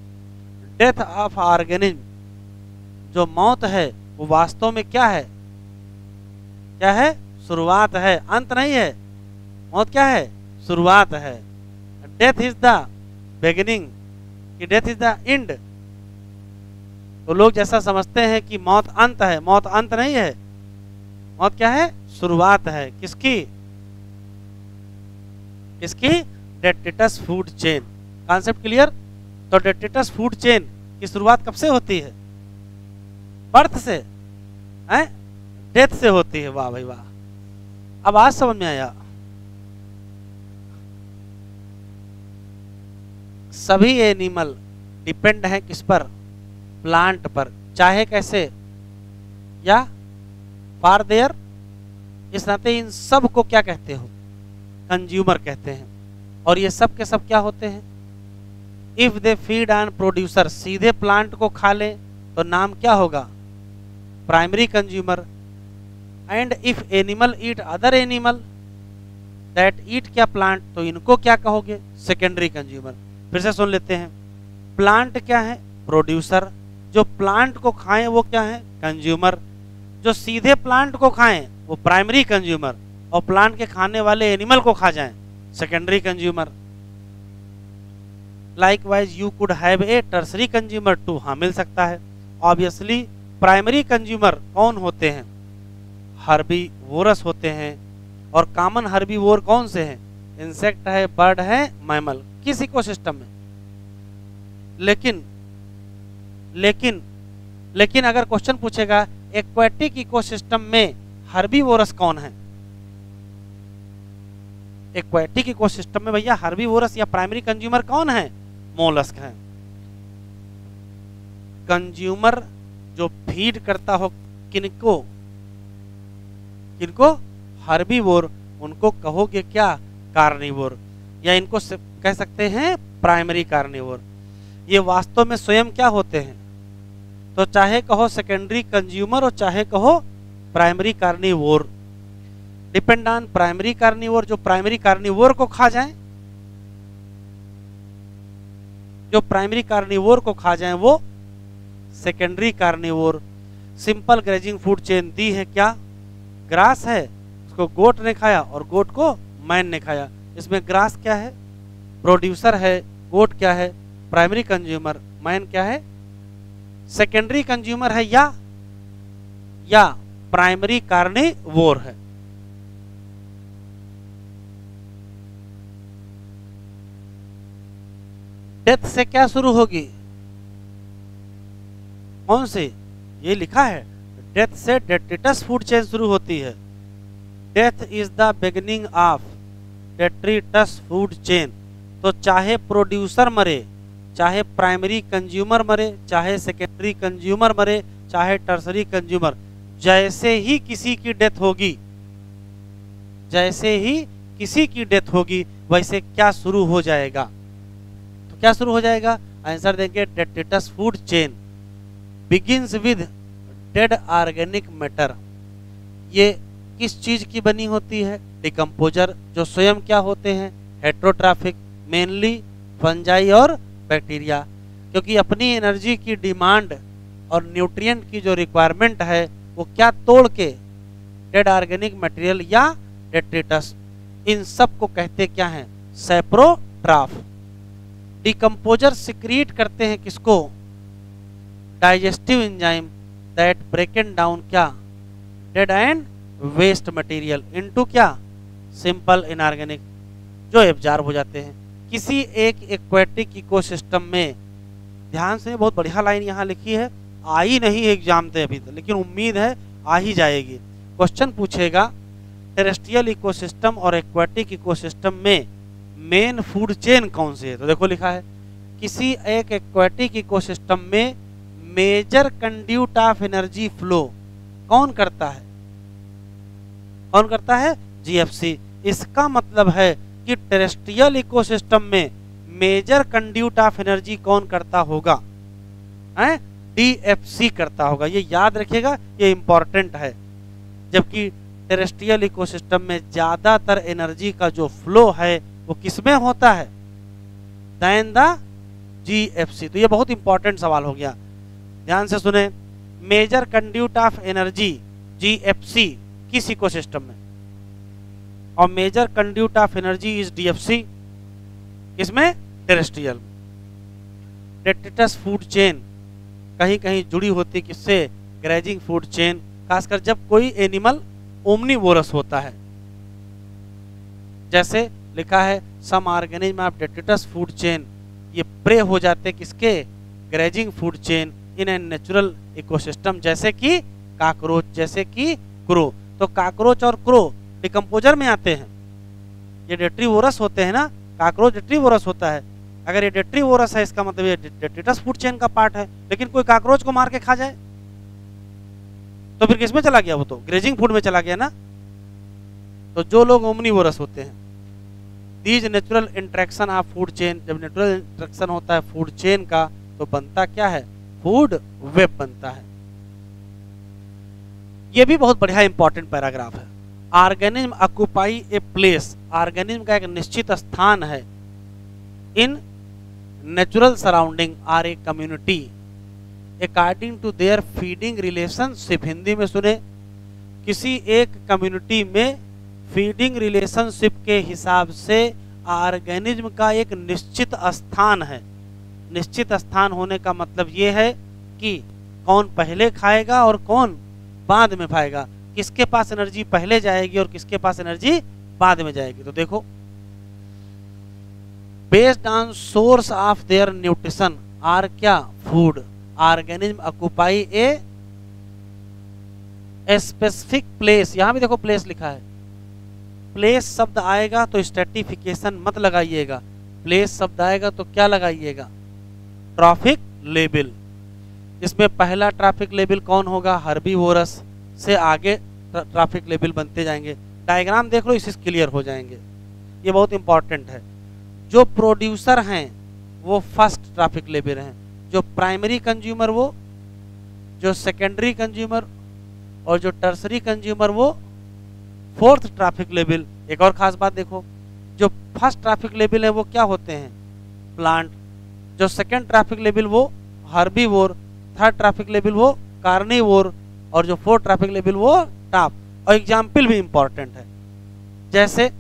डेथ ऑफ़ ऑर्गेनिज्म जो मौत है, वो वास्तव में क्या है? क्या है? शुरुआत है। अंत नहीं है। मौत क्या है? शुरुआत है। Death is the beginning death is the end तो लोग जैसा समझते हैं कि मौत अंत है, मौत अंत नहीं है। मौत क्या है? शुरुआत है। किसकी? किसकी? Detritus food chain concept clear तो डेटिटस फ़ूड चेन की शुरुआत कब से होती है? बर्थ से। हैं? डेथ से होती है। वाह भाई वाह। अब आज समझ में आया। सभी एनिमल डिपेंड है किस पर? प्लांट पर। चाहे कैसे। या फार देयर। इस नाते इन सबको क्या कहते हो? कंज्यूमर कहते हैं। और ये सब के सब क्या होते हैं? If they feed on producer सीधे प्लांट को खा लें तो नाम क्या होगा? Primary consumer and if animal eat other animal that eat क्या प्लांट तो इनको क्या कहोगे? सेकेंडरी कंज्यूमर फिर से सुन लेते हैं। प्लांट क्या है? प्रोड्यूसर जो प्लांट को खाएँ, वो क्या है? कंज्यूमर जो सीधे प्लांट को खाएँ, वो प्राइमरी कंज्यूमर और प्लांट के खाने वाले एनिमल को खा जाएँ। Consumer likewise you could have a tertiary consumer too हाँ मिल सकता है। ऑब्वियसली प्राइमरी कंज्यूमर कौन होते हैं? हर्बी वोरस होते हैं। और कॉमन हर्बी वोर कौन से हैं? इंसेक्ट है बर्ड है मैमल किस इकोसिस्टम में। लेकिन लेकिन लेकिन अगर क्वेश्चन पूछेगा एक्वेटिक इकोसिस्टम में हर्बीवोरस कौन है? एक्वेटिक इकोसिस्टम में भैया हर्बीवोरस या प्राइमरी कंज्यूमर कौन है? मोलस्क है। कंज्यूमर जो फ़ीड करता हो किनको? किनको? हर्बीवोर उनको कहोगे क्या? कार्निवोर या इनको कह सकते हैं प्राइमरी कार्निवोर ये वास्तव में स्वयं क्या होते हैं? तो चाहे कहो सेकेंडरी कंज्यूमर और चाहे कहो primary carnivore depend on primary carnivore जो प्राइमरी कार्निवोर को खा जाए, जो प्राइमरी कार्निवोर को खा जाए वो secondary carnivore simple grazing food chain दी है क्या? ग्रास है, उसको गोट ने खाया और गोट को मैन ने खाया। इसमें ग्रास क्या है? प्रोड्यूसर है गोट क्या है? प्राइमरी कंज्यूमर मैन क्या है? सेकेंडरी कंज्यूमर है या या प्राइमरी कार्निवोर है। डेथ से क्या शुरू होगी? कौन से? ये लिखा है, डेथ से डेटिटस फ़ूड चेन शुरू होती है। Death is the beginning of detritus food chain. तो चाहे प्रोड्यूसर मरे, चाहे प्राइमरी कंज्यूमर मरे, चाहे सेकेंडरी कंज्यूमर मरे, चाहे टर्सरी कंज्यूमर, जैसे ही किसी की डेथ होगी, जैसे ही किसी की डेथ होगी, वैसे क्या शुरू हो जाएगा? क्या शुरू हो जाएगा? आंसर देंगे detritus food chain. Begins with dead organic matter ये किस चीज़ की बनी होती है? डिकम्पोजर जो स्वयं क्या होते हैं? हेट्रोट्राफिक मेनली फंजाई और बैक्टीरिया क्योंकि अपनी एनर्जी की डिमांड और न्यूट्रिएंट की जो रिक्वायरमेंट है, वो क्या तोड़ के डेड ऑर्गेनिक मटेरियल या डेट्रिटस इन सबको कहते क्या हैं? सेप्रोट्राफ डिकम्पोजर सिक्रिएट करते हैं किसको? Digestive enzyme that break down क्या? Dead and waste material into क्या? सिंपल इनऑर्गेनिक जो एब्जार्ब हो जाते हैं। किसी एक एक्वेटिक इकोसिस्टम में, ध्यान से बहुत बढ़िया लाइन यहाँ लिखी है आई नहीं एग्ज़ाम थे अभी तक, लेकिन उम्मीद है आ ही जाएगी। क्वेश्चन पूछेगा टेरेस्ट्रियल इकोसिस्टम और एक्वेटिक इकोसिस्टम में मेन फ़ूड चेन कौन सी है? तो देखो लिखा है, किसी एक एक्वेटिक इकोसिस्टम में major conduit of energy flow कौन करता है? कौन करता है? जीएफसी इसका मतलब है कि टेरेस्ट्रियल इकोसिस्टम में मेजर कंड्यूट ऑफ़ एनर्जी कौन करता होगा? डीएफसी करता होगा। ये याद रखिएगा, ये इंपॉर्टेंट है। जबकि टेरेस्ट्रियल इकोसिस्टम में ज़्यादातर एनर्जी का जो फ्लो है वो किसमें होता है? दैन द सी तो ये बहुत इंपॉर्टेंट सवाल हो गया। ध्यान से सुने। Major conduit of energy G F C किस इकोसिस्टम में? और major conduit of energy is DFC किसमें? टेरेस्ट्रियल डेटिटस फ़ूड चेन कहीं कहीं जुड़ी होती किससे? ग्रेजिंग फ़ूड चेन खासकर जब कोई एनिमल ओमनीवोरस होता है। जैसे लिखा है some organism of detritus food chain ये प्रे हो जाते किसके? Grazing food chain in a natural ecosystem जैसे कि काकरोच जैसे कि क्रो तो काकरोच और क्रो डिकम्पोजर में आते हैं। ये डेट्रीवोरस होते हैं ना? काकरोच डेट्रीवोरस होता है। अगर ये डेट्रीवोरस है, इसका मतलब ये डेट्रिटस फ़ूड चेन का पार्ट है। लेकिन कोई काकरोच को मार के खा जाए तो फिर किसमें चला गया वो तो? ग्रेजिंग फ़ूड में चला गया ना? तो जो लोग ओमनीवोरस होते हैं these natural interaction of food chain जब नेचुरल इंट्रैक्शन होता है फ़ूड चेन का तो बनता क्या है? फ़ूड वेब बनता है। ये भी बहुत बढ़िया इंपॉर्टेंट पैराग्राफ है। Organism occupy a place organism का एक निश्चित स्थान है। In natural surrounding are a community according to their feeding relationship Hindi में सुने, किसी एक कम्युनिटी में फीडिंग रिलेशनशिप के हिसाब से ऑर्गेनिज्म का एक निश्चित स्थान है। निश्चित स्थान होने का मतलब ये है कि कौन पहले खाएगा और कौन बाद में खाएगा। किसके पास एनर्जी पहले जाएगी और किसके पास एनर्जी बाद में जाएगी? तो देखो based on source of their nutrition are क्या? Food organism occupy a specific place यहाँ भी देखो प्लेस लिखा है। प्लेस शब्द आएगा तो स्टेटिफिकेशन मत लगाइएगा। प्लेस शब्द आएगा तो क्या लगाइएगा? ट्रैफ़िक लेबल इसमें पहला ट्रैफ़िक लेबल कौन होगा? हरबी वोरस से आगे ट्रैफ़िक लेबल बनते जाएँगे। डायग्राम देख लो इससे क्लियर हो जाएँगे। ये बहुत इंपॉर्टेंट है। जो प्रोड्यूसर हैं, वो फ़र्स्ट ट्रैफ़िक लेबल हैं। जो प्राइमरी कंज्यूमर वो, जो सेकेंडरी कंज्यूमर और जो टर्सरी कंज्यूमर वो फोर्थ ट्रैफ़िक लेवल, एक और खास बात देखो, जो फ़र्स्ट ट्रैफ़िक लेवल है वो क्या होते हैं? प्लांट। जो सेकेंड ट्रैफ़िक लेवल वो हार्बीवोर थर्ड ट्रैफ़िक लेवल वो कार्निवोर और जो फोर्थ ट्रैफ़िक लेवल वो टाप। और एग्ज़ाम्पल भी इंपॉर्टेंट है। जैसे,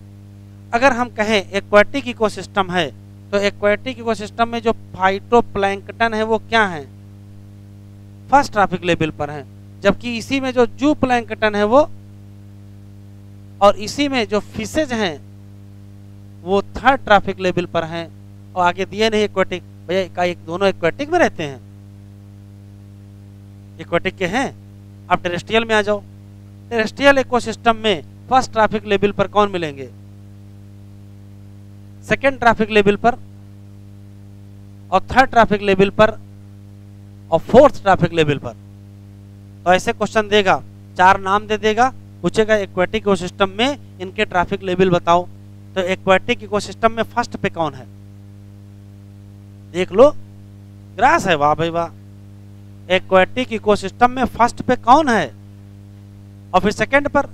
अगर हम कहें एक्वाटिक इकोसिस्टम है तो एक्वेटिक इकोसिस्टम में जो फाइटोप्लैंकटन है वो क्या है? फ़र्स्ट ट्रैफ़िक लेवल पर है। जबकि इसी में जो जू प्लैंकटन है वो और इसी में जो फीसेज हैं, वो थर्ड ट्रैफ़िक लेवल पर हैं और आगे दिए नहीं एक्वाटिक भैया एक दोनों एक्वाटिक में रहते हैं। इक्वेटिक के हैं। आप टेरेस्ट्रियल में आ जाओ। टेरेस्ट्रियल इकोसिस्टम में फ़र्स्ट ट्रैफ़िक लेवल पर कौन मिलेंगे? सेकेंड ट्रैफ़िक लेवल पर और थर्ड ट्रैफ़िक लेवल पर और फोर्थ ट्रैफ़िक लेवल पर। तो ऐसे क्वेश्चन देगा, चार नाम दे देगा पूछेगा एक्वेटिक इकोसिस्टम में इनके ट्रैफ़िक लेवल बताओ। तो एक्वेटिक इकोसिस्टम में फ़र्स्ट पे कौन है? देख लो, ग्रास है वाह भाई वाह। एक्वेटिक इकोसिस्टम में फ़र्स्ट पे कौन है? और फिर सेकंड पर,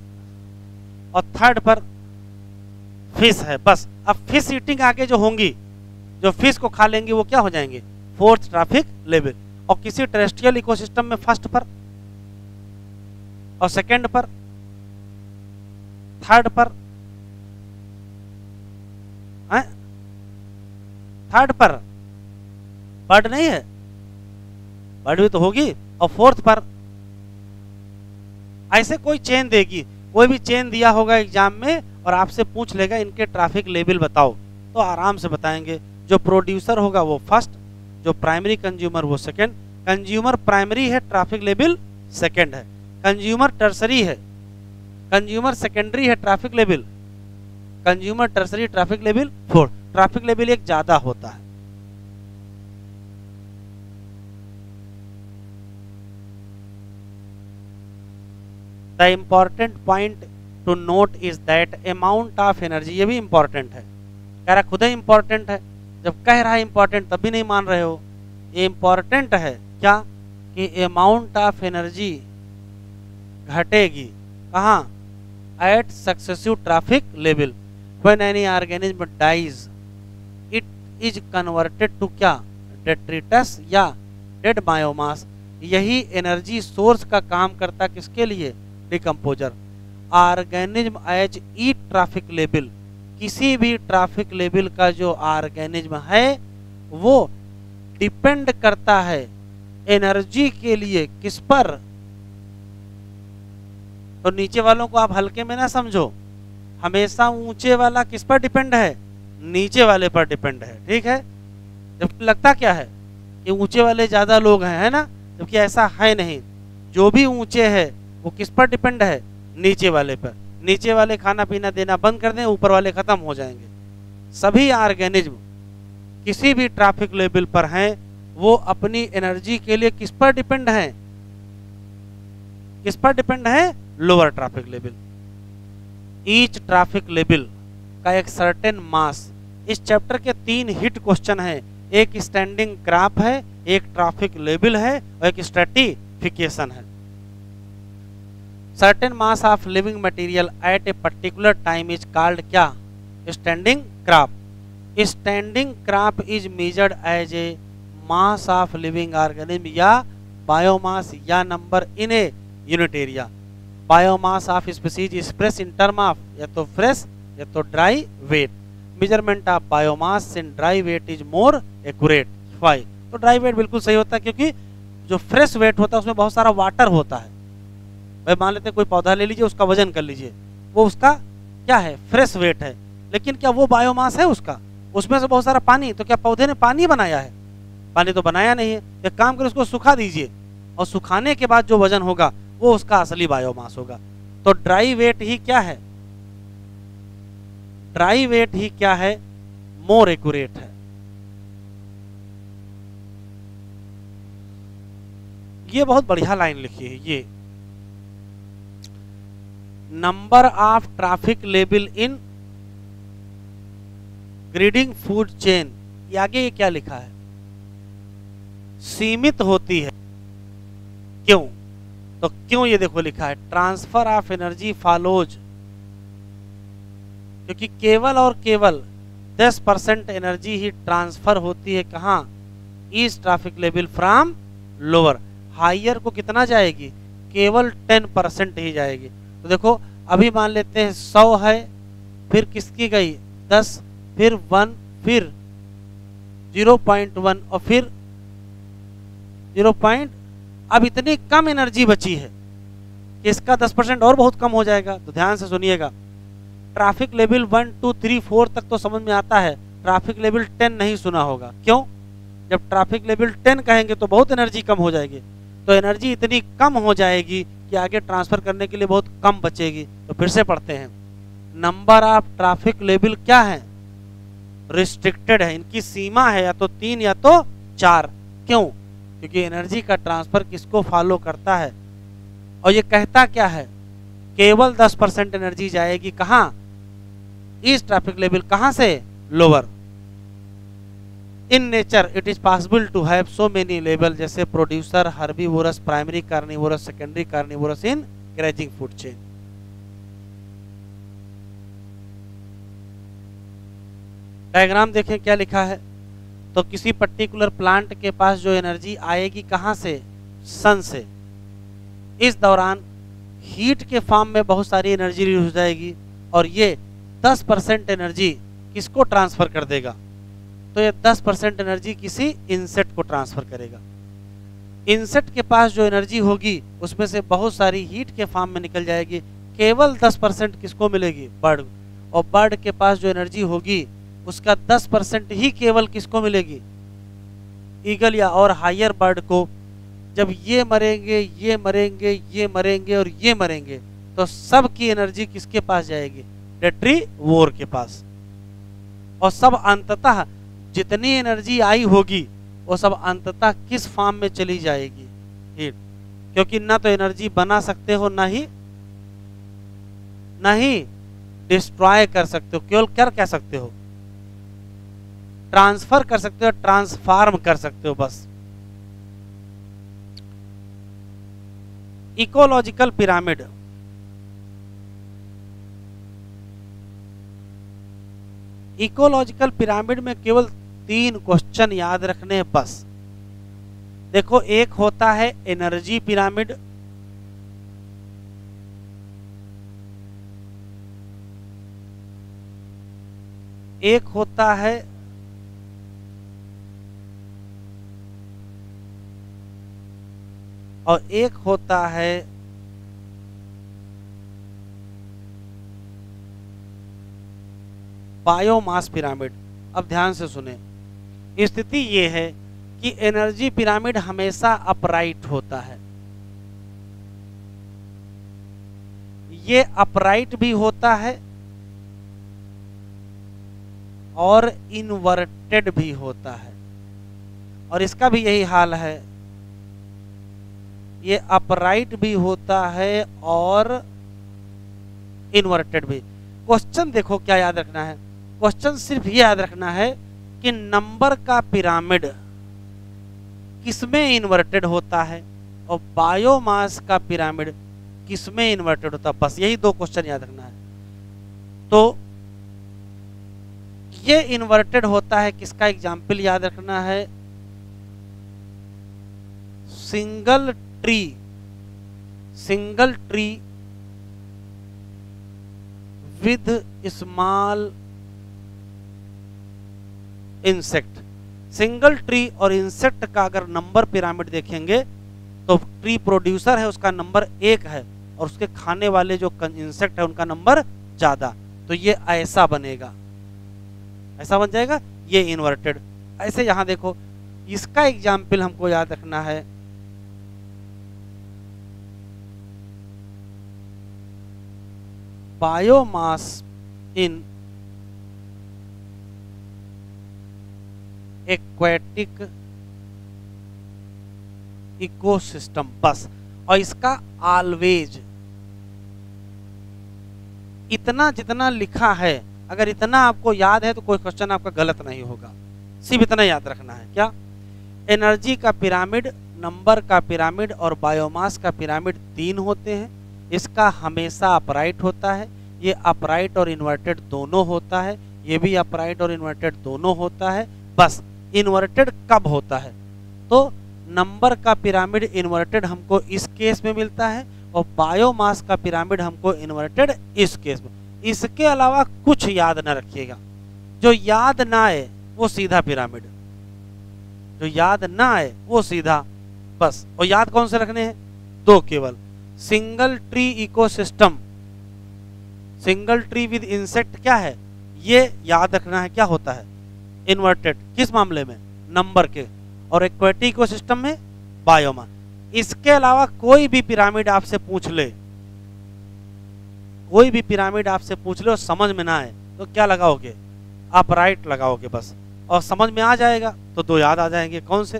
और थर्ड पर फ़िश है, बस। अब फ़िश ईटिंग आगे जो होंगी, जो फ़िश को खा लेंगे, वो क्या हो जाएँगे? फोर्थ ट्रैफ़िक लेवल और किसी टेरेस्ट्रियल इकोसिस्टम में फ़र्स्ट पर, और सेकंड पर थर्ड पर थर्ड पर बर्ड नहीं है। बर्ड भी तो होगी, और फोर्थ पर, ऐसे कोई चेन देगी, कोई भी चेन दिया होगा एग्ज़ाम में और आपसे पूछ लेगा, इनके ट्रैफ़िक लेवल बताओ। तो आराम से बताएँगे, जो प्रोड्यूसर होगा वो फ़र्स्ट जो प्राइमरी कंज्यूमर वो सेकंड कंज्यूमर प्राइमरी है ट्रैफ़िक लेवल सेकंड है। कंज्यूमर टर्सरी है कंज्यूमर सेकेंडरी है trophic level consumer tertiary trophic level four trophic level एक ज़्यादा होता है। The important point to note is that amount of energy ये भी इंपॉर्टेंट है। कह रहा खुद ही इंपॉर्टेंट है। जब कह रहा है इंपॉर्टेंट तब भी नहीं मान रहे हो। ये इंपॉर्टेंट है क्या? कि अमाउंट ऑफ़ एनर्जी घटेगी। कहाँ? At successive trophic level when any organism dies it is converted to क्या? डेट्रिटस या डेड बायोमास यही एनर्जी सोर्स का काम करता किसके लिए? डिकम्पोजर ऑर्गेनिज्म एज ई ट्रैफ़िक लेवल किसी भी ट्रैफ़िक लेवल का जो ऑर्गेनिज्म है, वो डिपेंड करता है एनर्जी के लिए किस पर? तो नीचे वालों को आप हल्के में ना समझो। हमेशा ऊँचे वाला किस पर डिपेंड है? नीचे वाले पर डिपेंड है, ठीक है? जब लगता क्या है कि ऊँचे वाले ज़्यादा लोग हैं, है ना? जबकि ऐसा है नहीं। जो भी ऊँचे है, वो किस पर डिपेंड है? नीचे वाले पर। नीचे वाले खाना पीना देना बंद कर दें, ऊपर वाले खत्म हो जाएँगे। सभी ऑर्गेनिज्म किसी भी ट्रैफ़िक लेवल पर हैं, वो अपनी एनर्जी के लिए किस पर डिपेंड हैं? किस पर डिपेंड है? Lower trophic level each trophic level का एक सर्टेन मास इस चैप्टर के तीन हिट क्वेश्चन है। एक स्टैंडिंग क्राफ है, एक ट्रैफ़िक लेवल है और एक स्ट्रेटिफिकेशन है। Certain mass of living material at a particular time is called क्या? Standing crop standing crop is measured as a mass of living organism या बायोमास या number in a unit area biomass of species express in term of या तो fresh या तो dry weight measurement of biomass in dry weight is more accurate five तो dry weight बिल्कुल सही होता है, क्योंकि जो फ्रेश वेट होता है, उसमें बहुत सारा वाटर होता है। भाई मान लेते हैं, कोई पौधा ले लीजिए, उसका वज़न कर लीजिए। वो उसका क्या है? फ्रेश वेट है। लेकिन क्या वो बायोमास है उसका? उसमें से बहुत सारा पानी तो क्या पौधे ने पानी बनाया है? पानी तो बनाया नहीं है। एक काम कर, उसको सुखा दीजिए। और सुखाने के बाद जो वज़न होगा वो उसका असली बायोमास होगा। तो ड्राई वेट ही क्या है? ड्राई वेट ही क्या है? मोर एक्यूरेट है। ये बहुत बढ़िया लाइन लिखी है, ये। नंबर ऑफ़ ट्रैफ़िक लेबल इन ग्रीडिंग फ़ूड चेन। ये आगे ये क्या लिखा है? सीमित होती है। क्यों? तो क्यों ये देखो लिखा है? ट्रांसफ़र ऑफ़ एनर्जी फॉलोज क्योंकि केवल और केवल 10 परसेंट एनर्जी ही ट्रांसफ़र होती है कहा? East trophic level from lower higher को कितना जाएगी? केवल 10 परसेंट ही जाएगी। तो देखो, अभी मान लेते हैं सौ है, फिर किसकी गई? दस, फिर वन, फिर ज़ीरो पॉइंट वन और फिर ज़ीरो पॉइंट अब इतनी कम एनर्जी बची है कि इसका दस परसेंट और बहुत कम हो जाएगा। तो ध्यान से सुनिएगा। Trophic level one, two, three, four तक तो समझ में आता है। ट्रैफ़िक लेवल टेन नहीं सुना होगा। क्यों? जब ट्रैफ़िक लेवल टेन कहेंगे तो बहुत एनर्जी कम हो जाएगी। तो एनर्जी इतनी कम हो जाएगी कि आगे ट्रांसफ़र करने के लिए बहुत कम बचेगी। तो फिर से पढ़ते हैं। नंबर ऑफ़ ट्रैफ़िक लेवल क्या है? रिस्ट्रिक्टेड है। इनकी सीमा है या तो तीन या तो चार। क्यों? क्योंकि एनर्जी का ट्रांसफ़र किसको फॉलो करता है? और ये कहता क्या है? केवल 10 परसेंट एनर्जी जाएगी कहाँ? इस ट्रैफ़िक लेवल कहाँ से? Lower in nature it is possible to have so many level जैसे producer herbivorous primary carnivorous secondary carnivorous in grazing food chain diagram देखें क्या लिखा है? तो किसी पर्टिकुलर प्लांट के पास जो एनर्जी आएगी कहाँ से? सन से। इस दौरान हीट के फॉर्म में बहुत सारी एनर्जी रिलीज़ हो जाएगी और ये 10 परसेंट एनर्जी किसको ट्रांसफ़र कर देगा? तो ये 10 परसेंट एनर्जी किसी इंसेट को ट्रांसफ़र करेगा। इंसेट के पास जो एनर्जी होगी, उसमें से बहुत सारी हीट के फॉर्म में निकल जाएगी। केवल 10 परसेंट किसको मिलेगी? बर्ड और बर्ड के पास जो एनर्जी होगी उसका 10 परसेंट ही केवल किसको मिलेगी? ईगल या और हायर बर्ड को, जब ये मरेंगे ये मरेंगे ये मरेंगे और ये मरेंगे तो सब की एनर्जी किसके पास जाएगी? डेट्री वोर के पास। और सब अंततः जितनी एनर्जी आई होगी, वो सब अंततः किस फॉर्म में चली जाएगी? हीट क्योंकि ना तो एनर्जी बना सकते हो, ना ही ना ही डिस्ट्रॉय कर सकते हो, केवल क्या कह सकते हो? ट्रांसफ़र कर सकते हो, ट्रांसफार्म कर सकते हो बस। Ecological pyramid. इकोलॉजिकल पिरामिड में केवल तीन क्वेश्चन याद रखने हैं बस। देखो, एक होता है एनर्जी पिरामिड। एक होता है और एक होता है बायोमास पिरामिड। अब ध्यान से सुने। स्थिति ये है कि एनर्जी पिरामिड हमेशा अपराइट होता है। ये अपराइट भी होता है और इन्वर्टेड भी होता है। और इसका भी यही हाल है ये अपराइट भी होता है और इन्वर्टेड भी। क्वेश्चन देखो क्या याद रखना है। क्वेश्चन सिर्फ़ ये याद रखना है कि नंबर का पिरामिड किसमें इन्वर्टेड होता है और बायोमास का पिरामिड किसमें इन्वर्टेड होता है। बस यही दो क्वेश्चन याद रखना है। तो ये इन्वर्टेड होता है किसका? एग्ज़ाम्पल याद रखना है। Single tree single tree with small insect single tree और इंसेक्ट का अगर नंबर पिरामिड देखेंगे तो ट्री प्रोड्यूसर है, उसका नंबर एक है और उसके खाने वाले जो इंसेक्ट है, उनका नंबर ज़्यादा। तो ये ऐसा बनेगा। ऐसा बन जाएगा, ये इन्वर्टेड ऐसे यहाँ देखो, इसका एग्ज़ाम्पल हमको याद रखना है। बायोमास इन एक्वेटिक इकोसिस्टम बस। और इसका ऑलवेज इतना जितना लिखा है, अगर इतना आपको याद है तो कोई क्वेश्चन आपका गलत नहीं होगा। सिर्फ़ इतना याद रखना है, क्या? एनर्जी का पिरामिड नंबर का पिरामिड और बायोमास का पिरामिड तीन होते हैं। इसका हमेशा अपराइट होता है। ये अपराइट और इन्वर्टेड दोनों होता है, ये भी अपराइट और इन्वर्टेड दोनों होता है, बस इन्वर्टेड कब होता है? तो नंबर का पिरामिड इन्वर्टेड हमको इस केस में मिलता है और बायोमास का पिरामिड हमको इन्वर्टेड इस केस में। इसके अलावा कुछ याद ना रखिएगा। जो याद ना आए, वो सीधा पिरामिड। जो याद ना आए, वो सीधा बस। और याद कौन से रखने हैं? दो केवल। Single tree ecosystem single tree with insect क्या है? ये याद रखना है, क्या होता है? इन्वर्टेड, किस मामले में? नंबर के। और एक्वेटिक इकोसिस्टम में बायोमा इसके अलावा कोई भी पिरामिड आपसे पूछ ले। कोई भी पिरामिड आपसे पूछ लो समझ में ना आए तो क्या लगाओगे? आप राइट लगाओगे बस। और समझ में आ जाएगा तो दो याद आ जाएँगे। कौन से?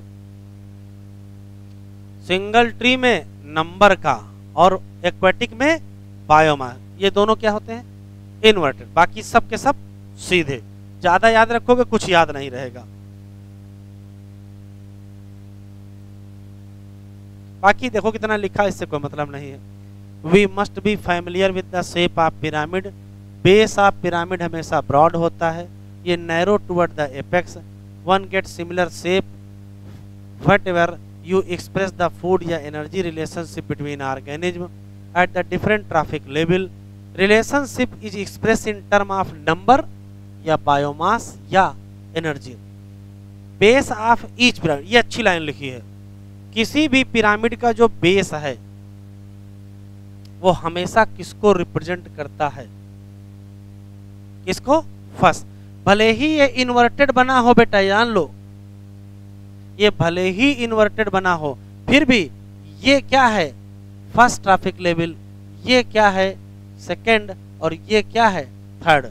सिंगल ट्री में नंबर का और एक्वेटिक में बायोमा ये दोनों क्या होते हैं? इन्वर्टेड बाकी सब के सब सीधे। ज़्यादा याद रखोगे, कुछ याद नहीं रहेगा। बाकी देखो कितना लिखा इससे कोई मतलब नहीं है। We must be familiar with the shape of pyramid base of pyramid हमेशा ब्रॉड होता है। ये narrow toward the apex one get similar shape whatever you express the food या energy relationship between organism at the different trophic level relationship is express in term of number या biomass या energy base of each pyramid ये अच्छी line लिखी है। किसी भी pyramid का जो बेस है, वो हमेशा किसको रिप्रेजेंट करता है? किसको? फ़र्स्ट भले ही ये इन्वर्टेड बना हो बेटा, जान लो। ये भले ही इन्वर्टेड बना हो, फिर भी ये क्या है? फ़र्स्ट ट्रैफ़िक लेवल ये क्या है? सेकंड और ये क्या है? थर्ड।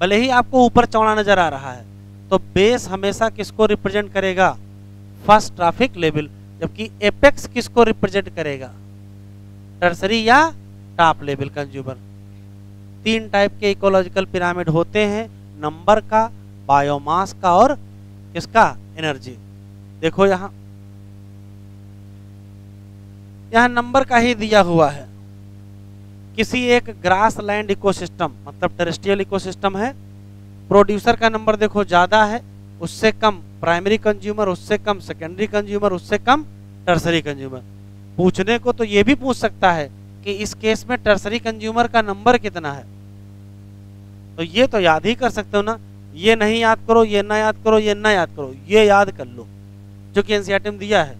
भले ही आपको ऊपर चौड़ा नज़र आ रहा है तो बेस हमेशा किसको रिप्रेजेंट करेगा? फ़र्स्ट ट्रैफ़िक लेवल, जबकि एपेक्स किसको रिप्रेजेंट करेगा? टर्सरी या टॉप लेवल कंज्यूमर? तीन टाइप के इकोलॉजिकल पिरामिड होते हैं, नंबर का, बायोमास का और किसका? एनर्जी। देखो यहाँ यहाँ नंबर का ही दिया हुआ है। किसी एक ग्रास लैंड इकोसिस्टम मतलब टेरेस्ट्रियल इकोसिस्टम है प्रोड्यूसर का नंबर देखो ज़्यादा है, उससे कम प्राइमरी कंज्यूमर उससे कम सेकेंडरी कंज्यूमर उससे कम टर्सरी कंज्यूमर पूछने को तो ये भी पूछ सकता है कि इस केस में टर्सरी कंज्यूमर का नंबर कितना है। तो ये तो याद ही कर सकते हो ना, ये नहीं याद करो, ये ना याद करो, ये ना याद करो, ये याद कर लो, जो कि एनसीआरटी में दिया है।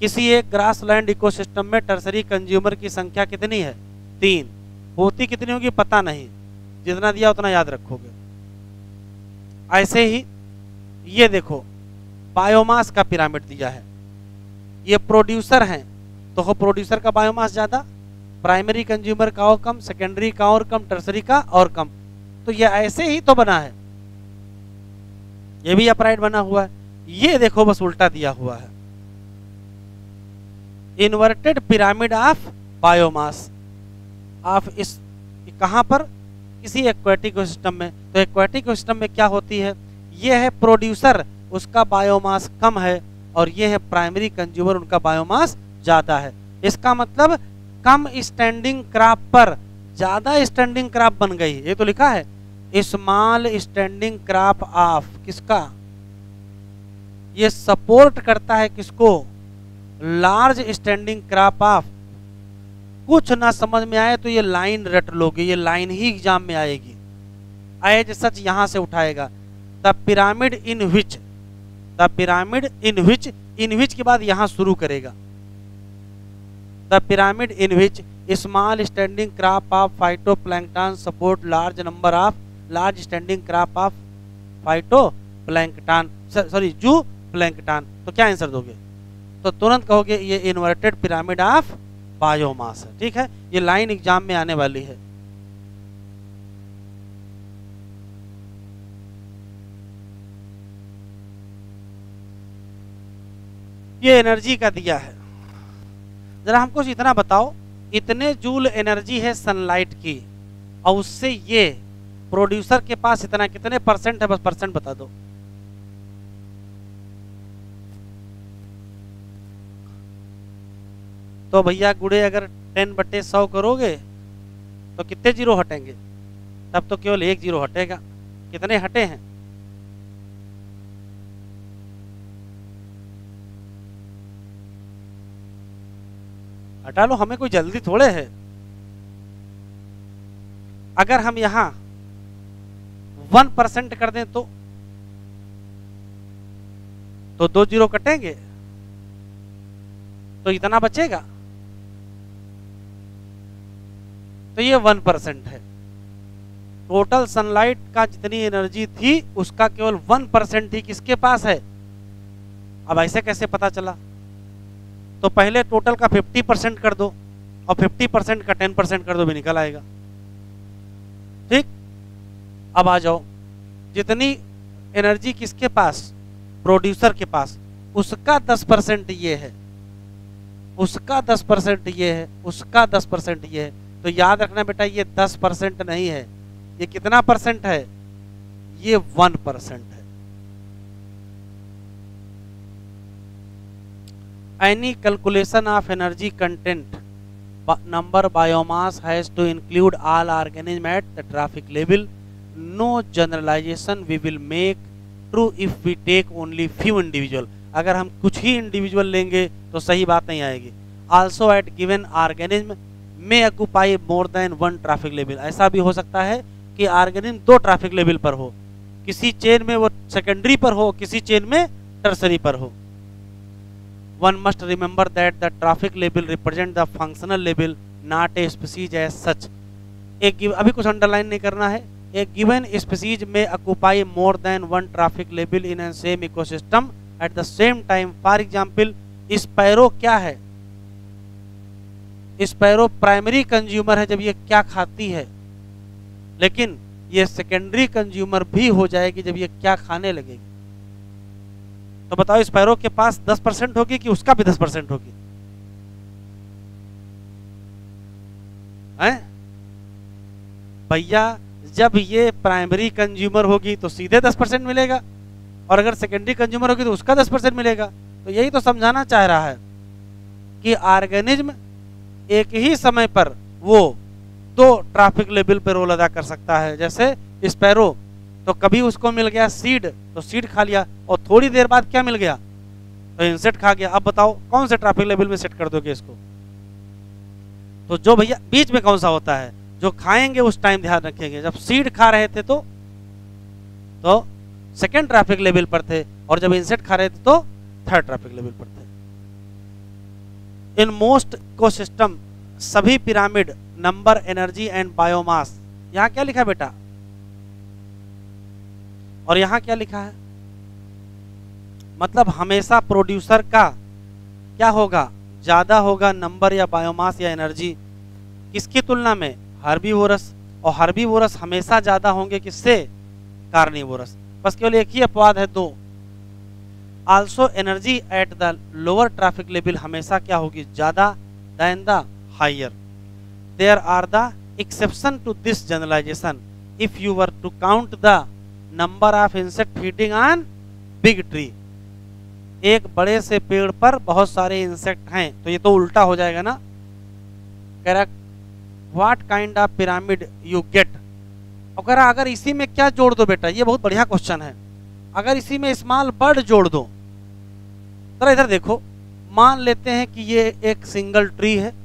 किसी एक ग्रास लैंड इकोसिस्टम में टर्सरी कंज्यूमर की संख्या कितनी है? तीन। होती कितनी होगी पता नहीं। जितना दिया उतना याद रखोगे। ऐसे ही ये देखो बायोमास का पिरामिड दिया है। ये प्रोड्यूसर हैं। तो प्रोड्यूसर का बायोमास ज़्यादा प्राइमरी कंज्यूमर का और कम सेकेंडरी का और कम टर्सरी का और कम। तो ये ऐसे ही तो बना है। ये भी अपराइट बना हुआ है। ये देखो बस उल्टा दिया हुआ है। Inverted pyramid of biomass of इस, कहाँ पर? किसी एक्वेटिक सिस्टम में। तो एक्वेटिक सिस्टम में क्या होती है? ये है प्रोड्यूसर उसका बायोमास कम है और ये है प्राइमरी कंज्यूमर उनका बायोमास ज़्यादा है। इसका मतलब कम स्टैंडिंग क्रॉप पर, ज़्यादा स्टैंडिंग क्रॉप बन गई। ये तो लिखा है स्मॉल स्टैंडिंग क्रॉप ऑफ़ किसका? ये सपोर्ट करता है किसको? लार्ज स्टैंडिंग क्रॉप ऑफ़ कुछ ना समझ में आए तो ये लाइन रट लोगे, ये लाइन ही एग्ज़ाम में आएगी। एज सच यहाँ से उठाएगा। The pyramid in which, the pyramid in which in which के बाद यहाँ शुरू करेगा। The pyramid in which, small standing crop of phytoplankton support large number of large standing crop of phytoplankton sorry zooplankton तो क्या आंसर दोगे? तो तुरंत कहोगे ये इन्वर्टेड पिरामिड ऑफ़ बायोमास है। ठीक है? ये लाइन एग्ज़ाम में आने वाली है। ये एनर्जी का दिया है। जरा हमको इतना बताओ, इतने जूल एनर्जी है सनलाइट की, और उससे ये प्रोड्यूसर के पास इतना कितने परसेंट है, बस परसेंट बता दो। तो भैया गुड़े अगर टेन बटे सौ करोगे तो कितने ज़ीरो हटेंगे? तब तो केवल एक ज़ीरो हटेगा। कितने हटे हैं? हटा लो, हमें कोई जल्दी थोड़े है। अगर हम यहाँ वन परसेंट कर दें तो तो दो ज़ीरो कटेंगे। तो इतना बचेगा। तो ये वन परसेंट है। टोटल सनलाइट का जितनी एनर्जी थी, उसका केवल वन परसेंट ही किसके पास है? अब ऐसे कैसे पता चला? तो पहले टोटल का 50 परसेंट कर दो, और 50 परसेंट का टेन परसेंट कर दो भी निकल आएगा। ठीक? अब आ जाओ। जितनी एनर्जी किसके पास? प्रोड्यूसर के पास। उसका 10 परसेंट ये है। उसका 10 परसेंट ये है। उसका 10 परसेंट ये है। तो याद रखना बेटा, ये दस परसेंट नहीं है, ये कितना परसेंट है? ये वन परसेंट है। Any calculation of energy content number biomass has to include all organism at the trophic level no generalization we will make true if we take only few individual अगर हम कुछ ही individual लेंगे तो सही बात नहीं आएगी। ऑल्सो एट गिवेन ऑर्गेनिज्म में occupy more than one trophic level ऐसा भी हो सकता है कि ऑर्गेनिज्म दो ट्रैफ़िक लेवल पर हो। किसी चेन में वो सेकेंडरी पर हो, किसी चेन में टर्सरी पर हो। One must remember that the traffic label represent the functional label not a species as such. एक अभी कुछ अंडरलाइन नहीं करना है। एक गिवन स्पीसीज में occupy more than one trophic label in an same ecosystem at the same time for example sparrow क्या है? स्पैरो प्राइमरी कंज्यूमर है जब ये क्या खाती है। लेकिन ये सेकेंडरी कंज्यूमर भी हो जाएगी जब ये क्या खाने लगेगी। तो बताओ स्पैरो के पास 10 परसेंट होगी कि उसका भी 10 परसेंट होगी? भैया, जब ये प्राइमरी कंज्यूमर होगी तो सीधे दस परसेंट मिलेगा और अगर सेकेंडरी कंज्यूमर होगी तो उसका दस परसेंट मिलेगा। तो यही तो समझाना चाह रहा है कि ऑर्गेनिज्म एक ही समय पर वो दो ट्रैफ़िक लेवल पर रोल अदा कर सकता है, जैसे स्पैरो तो कभी उसको मिल गया सीड तो सीड खा लिया, और थोड़ी देर बाद क्या मिल गया? तो इंसेट खा गया। अब बताओ, कौन से ट्रैफ़िक लेवल में सेट कर दोगे इसको? तो जो भैया, बीच में कौन सा होता है? जो खाएँगे, उस टाइम ध्यान रखेंगे। जब सीड खा रहे थे तो तो सेकेंड ट्रैफ़िक लेवल पर थे, और जब इंसेट खा रहे थे तो थर्ड ट्रैफ़िक लेवल पर थे। इन मोस्ट इकोसिस्टम सभी pyramid number energy and biomass यहाँ क्या लिखा बेटा? और यहाँ क्या लिखा है? मतलब हमेशा प्रोड्यूसर का क्या होगा? ज़्यादा होगा नंबर या बायोमास या एनर्जी किसकी तुलना में? हार्बीवोरस. और हार्बीवोरस हमेशा ज़्यादा होंगे किससे? कार्निवोरस. बस केवल एक ही अपवाद है दो। Also energy at the lower trophic level हमेशा क्या होगी? ज़्यादा than the higher there are the exception to this generalization if you were to count the number of insect feeding on big tree एक बड़े से पेड़ पर बहुत सारे इंसेक्ट हैं तो ये तो उल्टा हो जाएगा ना? रहा what kind of pyramid you get अगर अगर इसी में क्या जोड़ दो बेटा? ये बहुत बढ़िया क्वेश्चन है। अगर इसी में स्मॉल बर्ड जोड़ दो, जरा इधर देखो, मान लेते हैं कि ये एक सिंगल ट्री है।